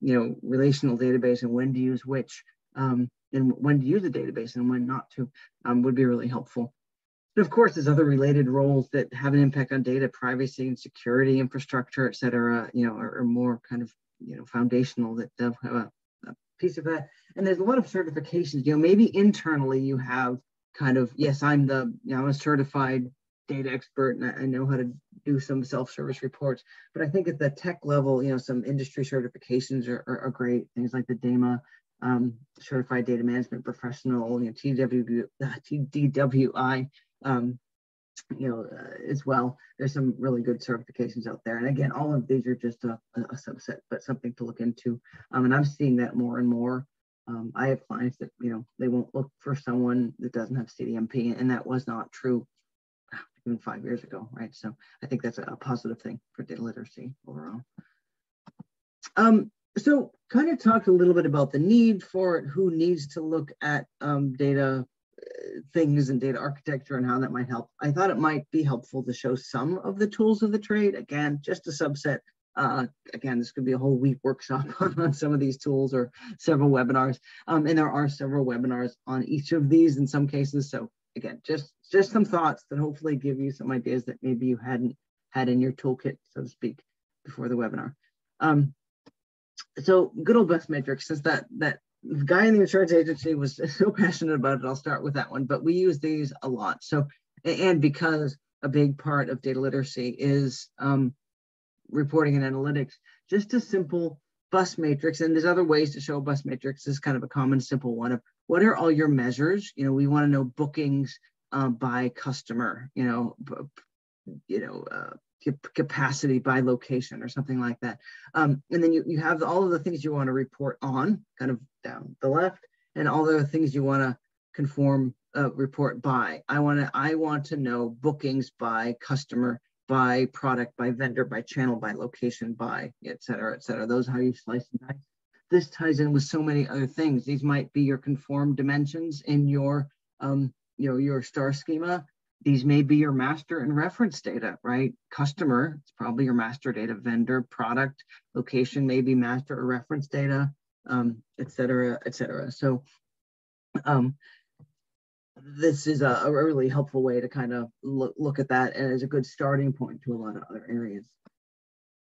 Speaker 2: you know, relational database and when to use which, um, and when to use a database and when not to, um, would be really helpful. And of course, there's other related roles that have an impact on data privacy and security, infrastructure, et cetera, you know, are, are more kind of, you know, foundational that have a, a piece of that. And there's a lot of certifications, you know, maybe internally you have kind of, yes, I'm the, you know, I'm a certified data expert and I, I know how to do some self-service reports. But I think at the tech level, you know, some industry certifications are, are, are great. Things like the DAMA um, Certified Data Management Professional, you know, TW, TDWI um, you know, uh, as well. There's some really good certifications out there. And again, all of these are just a, a subset, but something to look into. Um, and I'm seeing that more and more. Um, I have clients that, you know, they won't look for someone that doesn't have CDMP, and that was not true even five years ago, right? So I think that's a, positive thing for data literacy overall. Um, so kind of talk a little bit about the need for it, who needs to look at um, data things in data architecture and how that might help. I thought it might be helpful to show some of the tools of the trade. Again, just a subset. Uh, again, this could be a whole week workshop on some of these tools or several webinars. Um, and there are several webinars on each of these in some cases. So again, just, just some thoughts that hopefully give you some ideas that maybe you hadn't had in your toolkit, so to speak, before the webinar. Um, so good old bus matrix, since that, that guy in the insurance agency was so passionate about it. I'll start with that one, but we use these a lot. So, and because a big part of data literacy is um, reporting and analytics, just a simple bus matrix. And there's other ways to show a bus matrix. This is kind of a common, simple one of what are all your measures? You know, we want to know bookings um, by customer. You know, you know, uh, capacity by location or something like that. Um, and then you, you have all of the things you want to report on kind of down the left and all the things you want to conform uh, report by. I want to I want to know bookings by customer, by product, by vendor, by channel, by location, by et cetera, et cetera. Those how you slice and dice. This ties in with so many other things. These might be your conform dimensions in your um, you know your star schema these may be your master and reference data, right? Customer, it's probably your master data, vendor, product, location, maybe master or reference data, um, et cetera, et cetera. So um, this is a, a, really helpful way to kind of look, look at that and is a good starting point to a lot of other areas.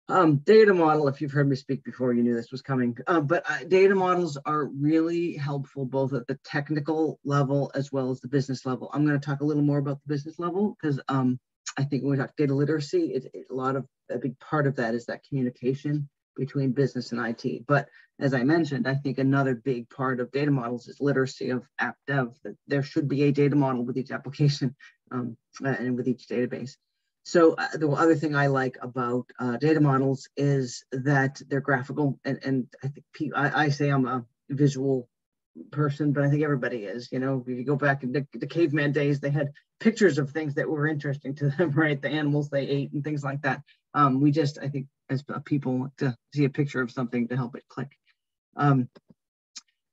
Speaker 2: Um, data model, if you've heard me speak before, you knew this was coming. Uh, but uh, data models are really helpful both at the technical level as well as the business level. I'm going to talk a little more about the business level because um, I think when we talk data literacy, it, it, a lot of a big part of that is that communication between business and IT. But as I mentioned, I think another big part of data models is literacy of app dev. That there should be a data model with each application um, and with each database. So uh, the other thing I like about uh, data models is that they're graphical, and, and I think I, I, say I'm a visual person, but I think everybody is. You know, if you go back in the, the, caveman days, they had pictures of things that were interesting to them, right? The animals they ate and things like that. Um, we just, I think, as people, to see a picture of something to help it click. Um,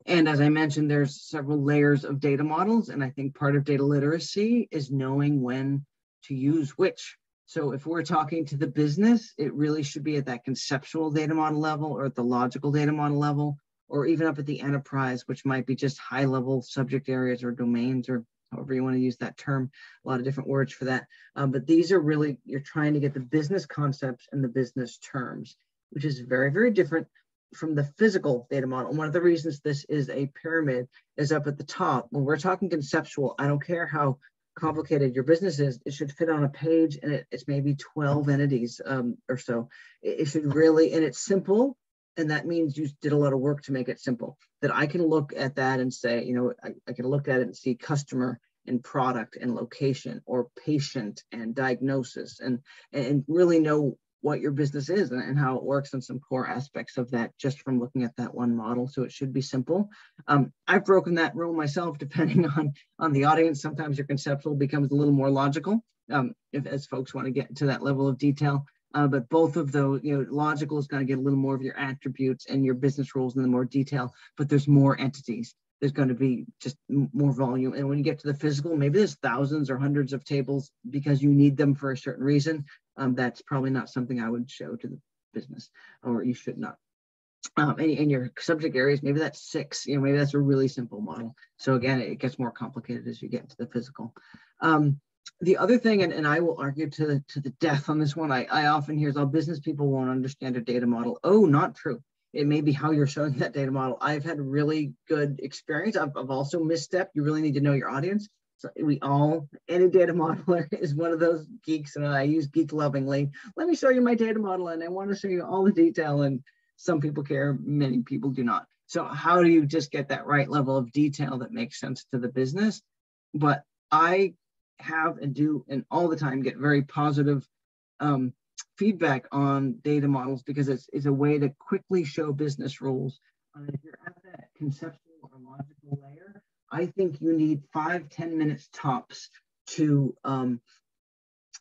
Speaker 2: and as I mentioned, there's several layers of data models, and I think part of data literacy is knowing when to use which so if we're talking to the business, it really should be at that conceptual data model level or at the logical data model level or even up at the enterprise, which might be just high level subject areas or domains or however you want to use that term, a lot of different words for that. Um, but these are really, you're trying to get the business concepts and the business terms, which is very, very different from the physical data model. And one of the reasons this is a pyramid is up at the top. When we're talking conceptual, I don't care how complicated your business is, it should fit on a page and it, it's maybe 12 entities um, or so. It, it should really, and it's simple. And that means you did a lot of work to make it simple. That I can look at that and say, you know, I, I can look at it and see customer and product and location or patient and diagnosis and, and really know what your business is and, and, how it works and some core aspects of that just from looking at that one model. So it should be simple. Um, I've broken that rule myself, depending on, on the audience. Sometimes your conceptual becomes a little more logical um, if as folks want to get to that level of detail. Uh, but both of those, you know, logical is going to get a little more of your attributes and your business rules in the more detail, but there's more entities. There's going to be just more volume. And when you get to the physical, maybe there's thousands or hundreds of tables because you need them for a certain reason um, that's probably not something I would show to the business, or you should not. Um, and, and your subject areas, maybe that's six, you know, maybe that's a really simple model. So again, it gets more complicated as you get into the physical. Um, the other thing, and, and I will argue to the, to the death on this one, I, I often hear is, oh, business people won't understand a data model. Oh, not true. It may be how you're showing that data model. I've had really good experience. I've, I've also misstepped. You really need to know your audience. So we all, any data modeler is one of those geeks, and I use geek lovingly. Let me show you my data model, and I want to show you all the detail. And some people care, many people do not. So how do you just get that right level of detail that makes sense to the business? But I have and do, and all the time get very positive um, feedback on data models because it's, it's a way to quickly show business rules. Uh, if you're at that conceptual or logical layer, I think you need five ten minutes tops to um,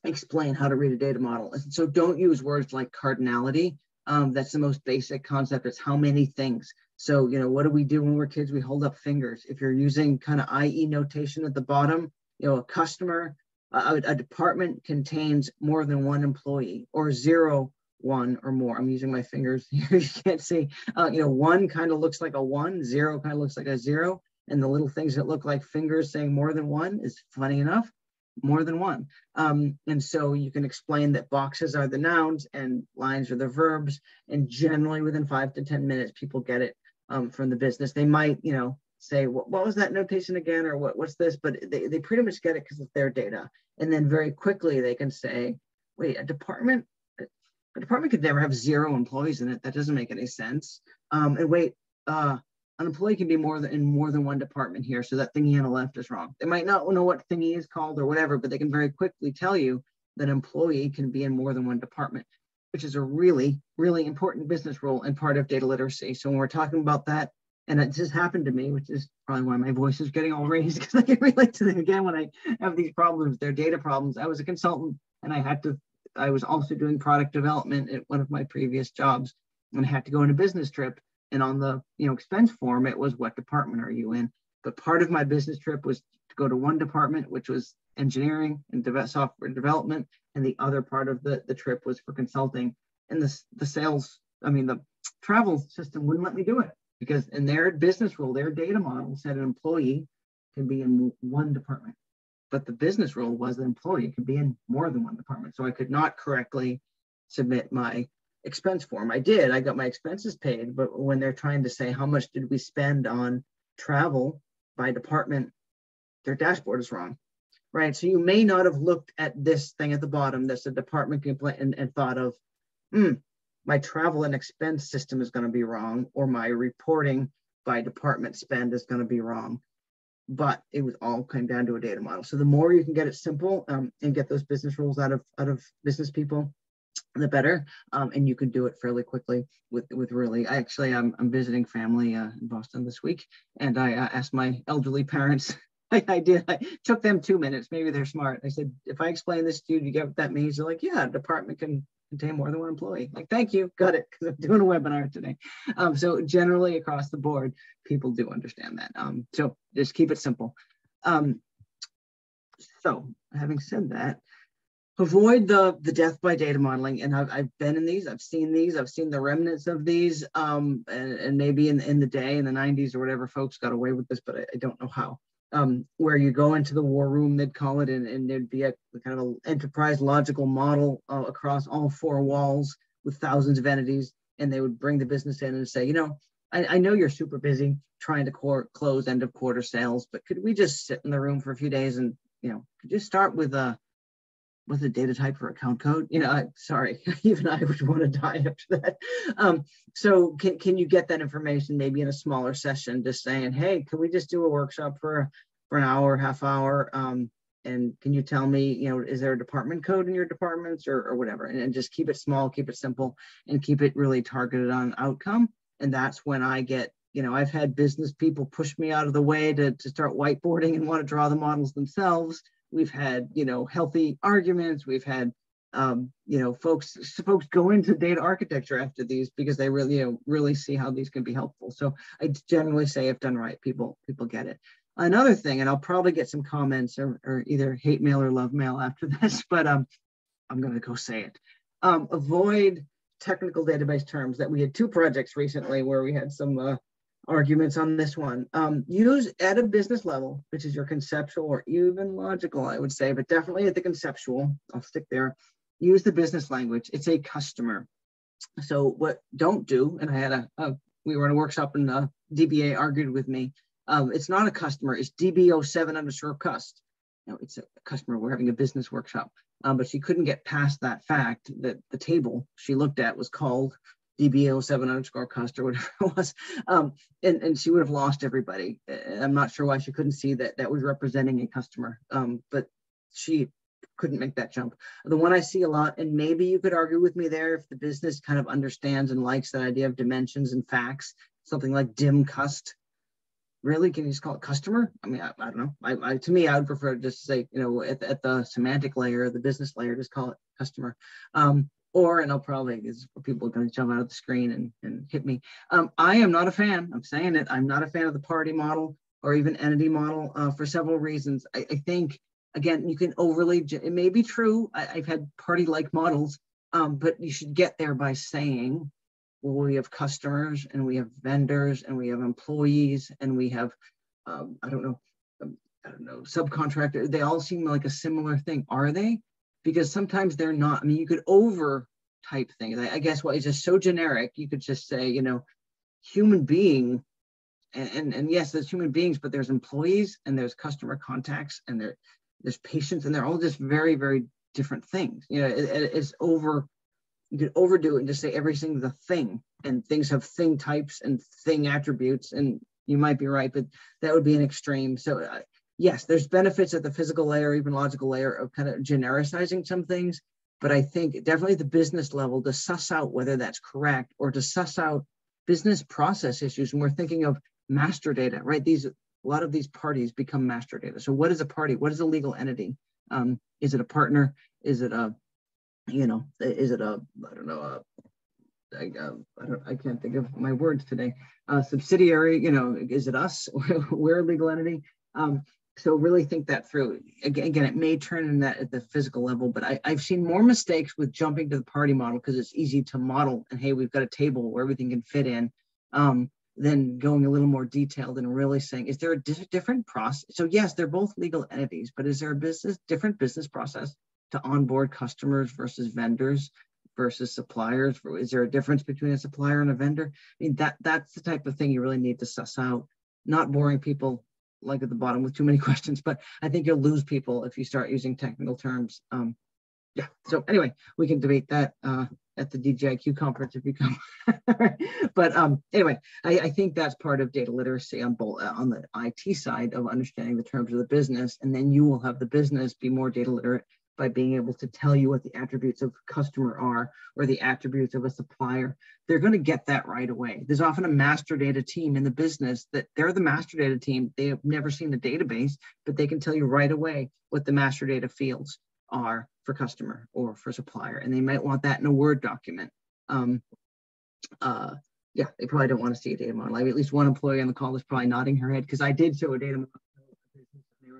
Speaker 2: explain how to read a data model. So don't use words like cardinality. Um, that's the most basic concept. It's how many things. So, you know, what do we do when we're kids? We hold up fingers. If you're using kind of IE notation at the bottom, you know, a customer, a, a department contains more than one employee or zero, one or more. I'm using my fingers here. you can't see. Uh, you know, one kind of looks like a one, zero kind of looks like a zero and the little things that look like fingers saying more than one is funny enough, more than one. Um, and so you can explain that boxes are the nouns and lines are the verbs. And generally within five to 10 minutes, people get it um, from the business. They might, you know, say, what, what was that notation again? Or what, what's this? But they, they pretty much get it because it's their data. And then very quickly they can say, wait, a department, a department could never have zero employees in it. That doesn't make any sense. Um, and wait, uh, an employee can be more than in more than one department here. So that thingy on the left is wrong. They might not know what thingy is called or whatever, but they can very quickly tell you that employee can be in more than one department, which is a really, really important business rule and part of data literacy. So when we're talking about that, and it just happened to me, which is probably why my voice is getting all raised because I can relate to them again when I have these problems, they're data problems. I was a consultant and I had to, I was also doing product development at one of my previous jobs and I had to go on a business trip and on the you know expense form, it was what department are you in? But part of my business trip was to go to one department, which was engineering and software development, and the other part of the, the trip was for consulting. And the, the sales, I mean, the travel system wouldn't let me do it because in their business rule, their data model said an employee can be in one department. But the business rule was an employee could be in more than one department. So I could not correctly submit my expense form. I did. I got my expenses paid, but when they're trying to say how much did we spend on travel by department, their dashboard is wrong. Right. So you may not have looked at this thing at the bottom that's a department complaint and, and thought of, hmm, my travel and expense system is going to be wrong, or my reporting by department spend is going to be wrong. But it was all came down to a data model. So the more you can get it simple um, and get those business rules out of out of business people, the better. Um, and you can do it fairly quickly with, with really, I actually, I'm, I'm visiting family uh, in Boston this week. And I uh, asked my elderly parents, I, I, did, I took them two minutes, maybe they're smart. I said, if I explain this to you, do you get what that means? They're like, yeah, department can contain more than one employee. Like, thank you, got it, because I'm doing a webinar today. Um, so generally across the board, people do understand that. Um, so just keep it simple. Um, so having said that, avoid the the death by data modeling. And I've, I've been in these i've seen these i've seen the remnants of these um, and, and maybe in, in the day in the 90s or whatever folks got away with this but i, I don't know how. Um, where you go into the war room they'd call it and, and there'd be a kind of an enterprise logical model uh, across all four walls with thousands of entities and they would bring the business in and say you know i, I know you're super busy trying to close end of quarter sales but could we just sit in the room for a few days and you know could you start with a with a data type for account code? You know I, sorry even i would want to die after that. Um, so can, can you get that information maybe in a smaller session just saying hey can we just do a workshop for for an hour half hour? Um, and can you tell me you know is there a department code in your departments or, or whatever? And, and just keep it small keep it simple and keep it really targeted on outcome. And that's when i get you know i've had business people push me out of the way to, to start whiteboarding and want to draw the models themselves We've had, you know, healthy arguments. We've had, um, you know, folks folks go into data architecture after these because they really, you know, really see how these can be helpful. So I generally say, if done right, people people get it. Another thing, and I'll probably get some comments or, or either hate mail or love mail after this, but um, I'm going to go say it. Um, avoid technical database terms that we had two projects recently where we had some uh, arguments on this one. Um, use at a business level, which is your conceptual or even logical, I would say, but definitely at the conceptual, I'll stick there. Use the business language. It's a customer. So what don't do, and I had a, a we were in a workshop and the DBA argued with me. Um, it's not a customer, it's DB07 underscore cust. It's a customer. We're having a business workshop. Um, but she couldn't get past that fact that the table she looked at was called DB07 underscore cust or whatever it was. Um, and, and she would have lost everybody. I'm not sure why she couldn't see that that was representing a customer, um, but she couldn't make that jump. The one I see a lot, and maybe you could argue with me there if the business kind of understands and likes that idea of dimensions and facts, something like dim cust. Really, can you just call it customer? I mean, I, I don't know. I, I, to me, I would prefer to just say, you know, at, at the semantic layer, the business layer, just call it customer. Um, or and I'll probably is people are going to jump out of the screen and, and hit me. Um, I am not a fan. I'm saying it. I'm not a fan of the party model or even entity model uh, for several reasons. I, I, think again you can overly. It may be true. I, have had party-like models, um, but you should get there by saying, well, we have customers and we have vendors and we have employees and we have um, I don't know. Um, I don't know subcontractor. They all seem like a similar thing. Are they? Because sometimes they're not. I mean, you could over type things. I, I guess what is just so generic, you could just say, you know, human being, and, and, and yes, there's human beings, but there's employees and there's customer contacts and there, there's patients and they're all just very, very different things. You know, it, it's over, you could overdo it and just say everything's a thing and things have thing types and thing attributes. And you might be right, but that would be an extreme. So uh, yes, there's benefits at the physical layer, even logical layer of kind of genericizing some things. But I think definitely the business level to suss out whether that's correct or to suss out business process issues. And we're thinking of master data, right? These a lot of these parties become master data. So what is a party? What is a legal entity? Um, is it a partner? Is it a, you know, is it a, I don't know, a, I, uh, I, I can't think of my words today. Uh, subsidiary, you know, is it us? We're a legal entity. Um, so really think that through. Again, again, it may turn in that at the physical level, but I, have seen more mistakes with jumping to the party model because it's easy to model and hey, we've got a table where everything can fit in. Um, than going a little more detailed and really saying, is there a di- different process? So yes, they're both legal entities, but is there a business different business process to onboard customers versus vendors versus suppliers? Is there a difference between a supplier and a vendor? I mean, that that's the type of thing you really need to suss out. Not boring people like at the bottom with too many questions, but I think you'll lose people if you start using technical terms. Um, yeah. So anyway, we can debate that uh, at the DGIQ conference if you come. but um, anyway, I, I, think that's part of data literacy on both uh, on the IT side of understanding the terms of the business, and then you will have the business be more data literate by being able to tell you what the attributes of customer are or the attributes of a supplier. They're going to get that right away. There's often a master data team in the business that they're the master data team. They have never seen the database, but they can tell you right away what the master data fields are for customer or for supplier. And they might want that in a Word document. Um, uh, yeah, they probably don't want to see a data model. I have at least one employee on the call is probably nodding her head because I did show a data model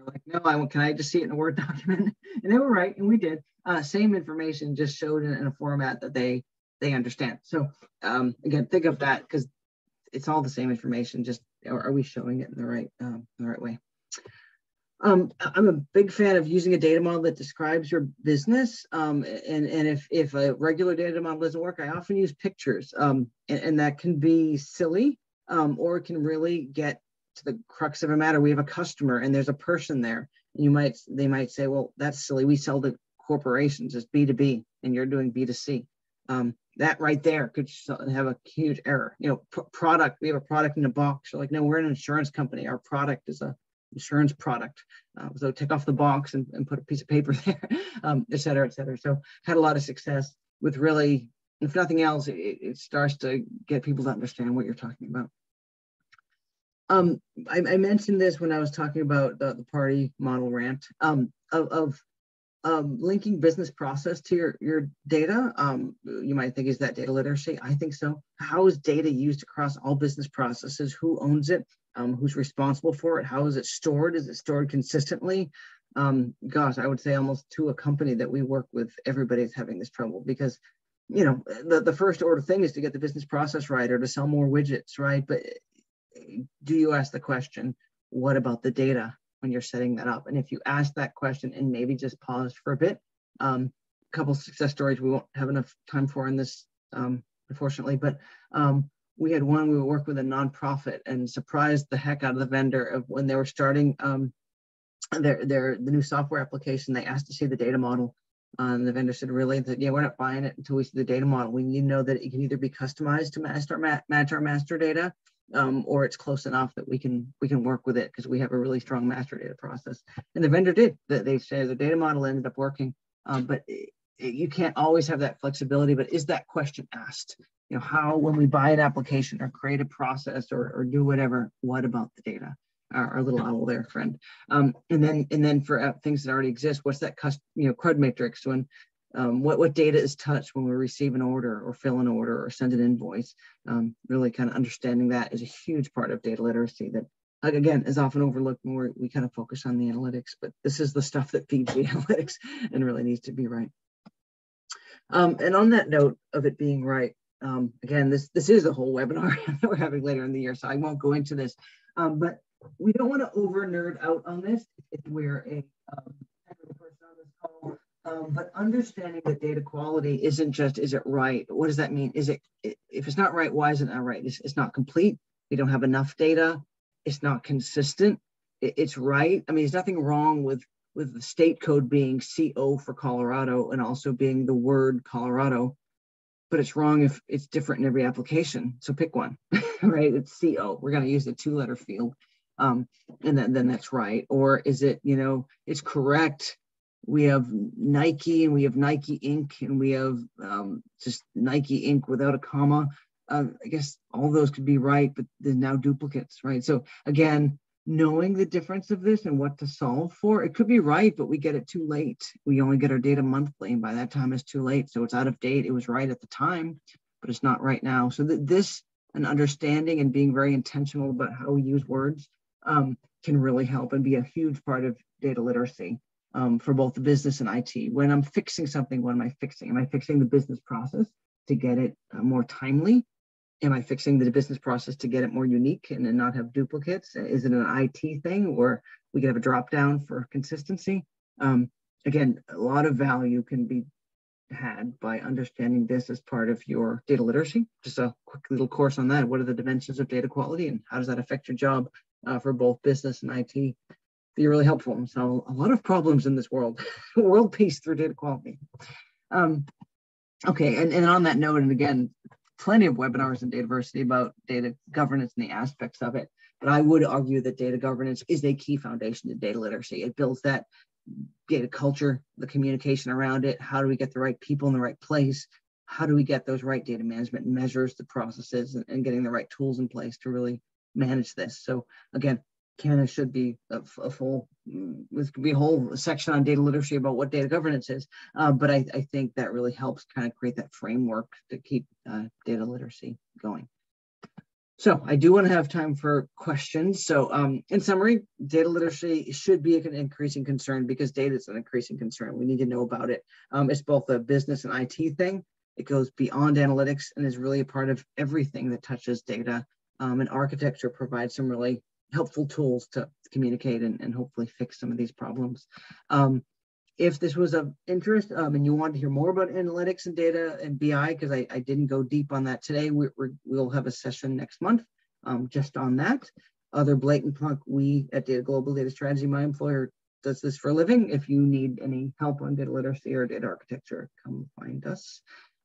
Speaker 2: were like, no, I can I just see it in a Word document? And they were right, and we did. uh, same information just showed in, in, a format that they they understand. So um, again, think of that because it's all the same information. Just are, are we showing it in the right um, the right way? Um, I'm a big fan of using a data model that describes your business. Um, and, and if, if a regular data model doesn't work, I often use pictures. Um, and, and, that can be silly um, or it can really get to the crux of a matter. We have a customer and there's a person there. And you might, they might say, well, that's silly. We sell to corporations, it's B2B, and you're doing B2C. Um, that right there could have a huge error. You know, product, we have a product in a box. You're like, no, we're an insurance company. Our product is a insurance product. Uh, so take off the box and, and put a piece of paper there, um, et cetera, et cetera. So had a lot of success with really, if nothing else, it, it starts to get people to understand what you're talking about. Um, I, I, mentioned this when I was talking about the, the party model rant um, of, of um, linking business process to your, your data. Um, you might think, is that data literacy? I think so. How is data used across all business processes? Who owns it? um, who's responsible for it how is it stored is it stored consistently um, gosh i would say almost to a company that we work with everybody's having this trouble because you know the, the first order thing is to get the business process right or to sell more widgets right but do you ask the question what about the data when you're setting that up and if you ask that question and maybe just pause for a bit um, a couple success stories we won't have enough time for in this um, unfortunately but um, we had one we worked with a nonprofit and surprised the heck out of the vendor of when they were starting um, their their the new software application. They asked to see the data model. Uh, and the vendor said, really? That yeah, we're not buying it until we see the data model. We need to know that it can either be customized to match our match our master data, um, or it's close enough that we can we can work with it because we have a really strong master data process. And the vendor did. They say the data model ended up working, um, but it, it, you can't always have that flexibility. But is that question asked? you know, how when we buy an application or create a process or, or do whatever, what about the data? Our, our little owl there, friend. Um, and then and then for uh, things that already exist, what's that cust you know CRUD matrix when um, what, what data is touched when we receive an order or fill an order or send an invoice. Um, really kind of understanding that is a huge part of data literacy that again is often overlooked more. we kind of focus on the analytics, but this is the stuff that feeds the analytics and really needs to be right. Um, and on that note of it being right, um, again, this this is a whole webinar that we're having later in the year, so I won't go into this. Um, but we don't want to over nerd out on this if we're a person on this call. Um, but understanding that data quality isn't just is it right? What does that mean? Is it if it's not right, why isn't that right? It's, it's not complete. We don't have enough data. It's not consistent. It, it's right. I mean, there's nothing wrong with with the state code being CO for Colorado and also being the word Colorado but it's wrong if it's different in every application. So pick one, right? It's CO. We're going to use the two letter field. Um, and then, then that's right. Or is it, you know, it's correct. We have Nike and we have Nike Inc. and we have um, just Nike Inc. without a comma. Uh, I guess all those could be right, but there's now duplicates, right? So again, knowing the difference of this and what to solve for. It could be right, but we get it too late. We only get our data monthly, and by that time it's too late. So it's out of date. It was right at the time, but it's not right now. So th- this and understanding and being very intentional about how we use words um, can really help and be a huge part of data literacy um, for both the business and IT. When I'm fixing something, what am I fixing? Am I fixing the business process to get it uh, more timely? am I fixing the business process to get it more unique and then not have duplicates? Is it an IT thing or we could have a drop down for consistency? Um, again, a lot of value can be had by understanding this as part of your data literacy. Just a quick little course on that. What are the dimensions of data quality and how does that affect your job uh, for both business and IT? Be really helpful. So a lot of problems in this world, world peace through data quality. Um, okay, and, and on that note, and again, plenty of webinars in Dataversity about data governance and the aspects of it. But I would argue that data governance is a key foundation to data literacy. It builds that data culture, the communication around it. How do we get the right people in the right place? How do we get those right data management measures, the processes, and, and getting the right tools in place to really manage this? So again, Canada should be a, a full, this could be a whole section on data literacy about what data governance is. Uh, but I, I, think that really helps kind of create that framework to keep uh, data literacy going. So I do want to have time for questions. So um, in summary, data literacy should be an increasing concern because data is an increasing concern. We need to know about it. Um, it's both a business and IT thing. It goes beyond analytics and is really a part of everything that touches data. Um, and architecture provides some really helpful tools to communicate and, and hopefully fix some of these problems. Um, if this was of interest um, and you want to hear more about analytics and data and BI, because I, I, didn't go deep on that today, we, will have a session next month um, just on that. Other blatant plunk, we at Data Global Data Strategy, my employer does this for a living. If you need any help on data literacy or data architecture, come find us.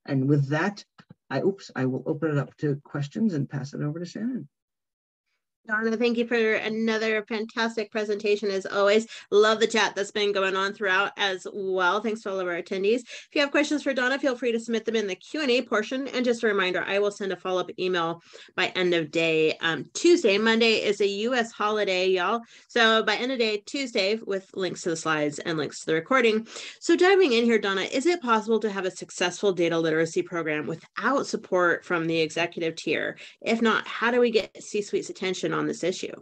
Speaker 2: And with that, I oops, I will open it up to questions and pass it over to Shannon.
Speaker 1: Donna, thank you for another fantastic presentation as always. Love the chat that's been going on throughout as well. Thanks to all of our attendees. If you have questions for Donna, feel free to submit them in the Q&A portion. And just a reminder, I will send a follow-up email by end of day um, Tuesday. Monday is a U.S. holiday, y'all. So by end of day Tuesday with links to the slides and links to the recording. So diving in here, Donna, is it possible to have a successful data literacy program without support from the executive tier? If not, how do we get C-suite's attention on this issue?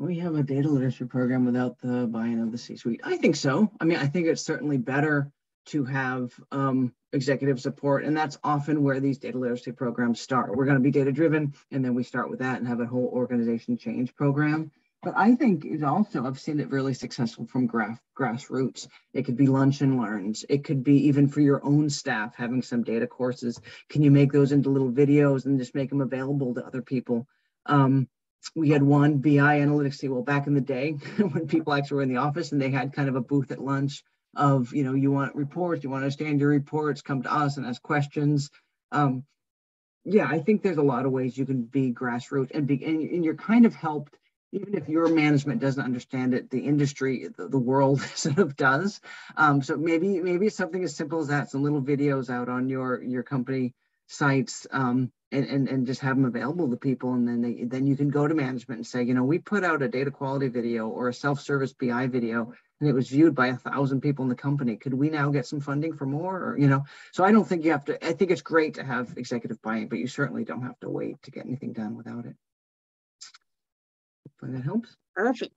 Speaker 2: we have a data literacy program without the buy-in of the C-suite? I think so. I mean, I think it's certainly better to have um, executive support, and that's often where these data literacy programs start. We're going to be data driven, and then we start with that and have a whole organization change program. But I think it also, I've seen it really successful from grass, grassroots. It could be lunch and learns. It could be even for your own staff, having some data courses. Can you make those into little videos and just make them available to other people? Um, we had one BI analytics table back in the day when people actually were in the office and they had kind of a booth at lunch of, you know, you want reports, you want to understand your reports, come to us and ask questions. Um, yeah, I think there's a lot of ways you can be grassroots and be, and, and you're kind of helped, even if your management doesn't understand it, the industry, the, the world sort of does. Um, so maybe, maybe something as simple as that, some little videos out on your, your company sites um, and, and, and just have them available to people. And then they, then you can go to management and say, you know, we put out a data quality video or a self-service BI video and it was viewed by a thousand people in the company. Could we now get some funding for more? Or, you know, so I don't think you have to, I think it's great to have executive buy-in, but you certainly don't have to wait to get anything done without it. Hopefully that helps.
Speaker 1: Perfect.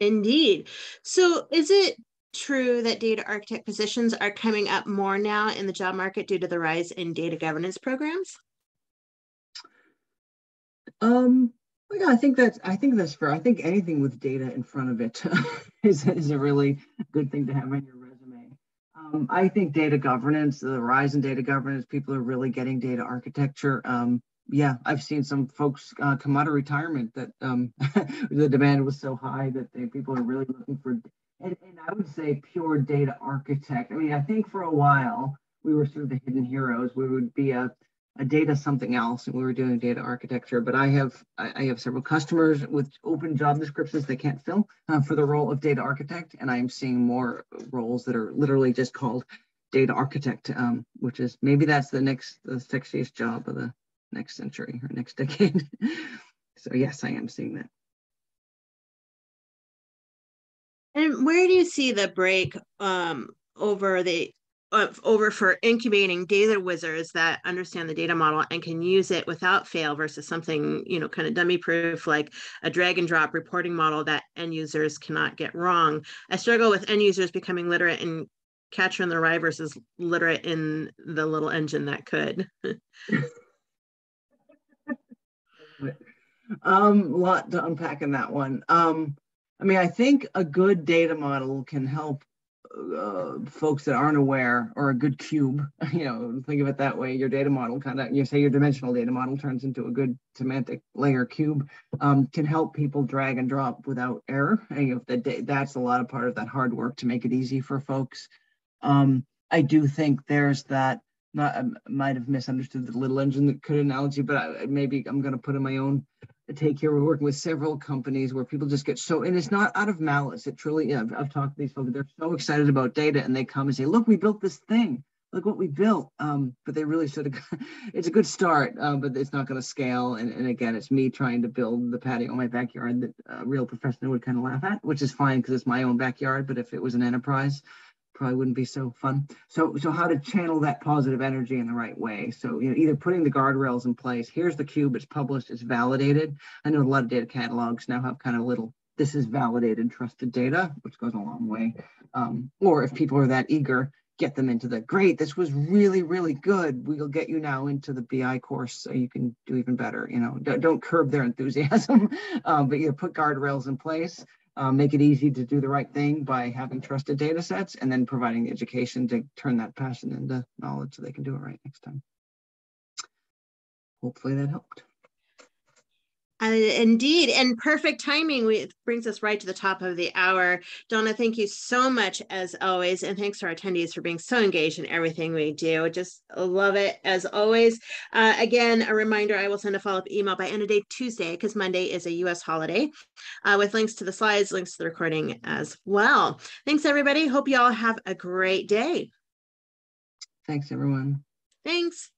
Speaker 1: Indeed. So is it true that data architect positions are coming up more now in the job market due to the rise in data governance programs?
Speaker 2: Um, well, yeah, I think that's I think that's fair. I think anything with data in front of it is is a really good thing to have on your resume. Um, I think data governance, the rise in data governance, people are really getting data architecture. Um, yeah, I've seen some folks uh, come out of retirement that um, the demand was so high that they, people are really looking for and, and I would say pure data architect. I mean, I think for a while we were sort of the hidden heroes. We would be a, a data something else, and we were doing data architecture. But I have I, have several customers with open job descriptions they can't fill uh, for the role of data architect, and I am seeing more roles that are literally just called data architect, um, which is maybe that's the next the sexiest job of the next century or next decade. so yes, I am seeing that.
Speaker 1: And where do you see the break um, over the uh, over for incubating data wizards that understand the data model and can use it without fail versus something you know kind of dummy proof like a drag and drop reporting model that end users cannot get wrong. I struggle with end users becoming literate in catcher in the rye versus literate in the little engine that could.
Speaker 2: Um lot to unpack in that one. Um I mean, I think a good data model can help uh, folks that aren't aware, or a good cube, you know, think of it that way. Your data model kind of, you say your dimensional data model turns into a good semantic layer cube, um, can help people drag and drop without error. And if the, that's a lot of part of that hard work to make it easy for folks. Um, I do think there's that. Not, I might have misunderstood the little engine that could analogy, but I, maybe I'm going to put in my own take here. We're working with several companies where people just get so, and it's not out of malice. It truly, I've, I've talked to these folks. They're so excited about data, and they come and say, "Look, we built this thing. Look what we built." Um, but they really should have. it's a good start, uh, but it's not going to scale. And, and again, it's me trying to build the patio in my backyard that a real professional would kind of laugh at, which is fine because it's my own backyard. But if it was an enterprise, probably wouldn't be so fun. So, so how to channel that positive energy in the right way. So, you know, either putting the guardrails in place. Here's the cube. It's published. It's validated. I know a lot of data catalogs now have kind of little. This is validated, trusted data, which goes a long way. Um, or if people are that eager, get them into the great. This was really, really good. We'll get you now into the BI course so you can do even better. You know, don't, don't curb their enthusiasm, um, but you put guardrails in place uh, make it easy to do the right thing by having trusted data sets and then providing the education to turn that passion into knowledge so they can do it right next time. Hopefully that helped.
Speaker 1: Uh, indeed, and perfect timing we, brings us right to the top of the hour. Donna, thank you so much as always, and thanks to our attendees for being so engaged in everything we do. Just love it as always. Uh, again, a reminder: I will send a follow-up email by end of day Tuesday because Monday is a U.S. holiday, uh, with links to the slides, links to the recording as well. Thanks, everybody. Hope you all have a great day.
Speaker 2: Thanks, everyone.
Speaker 1: Thanks.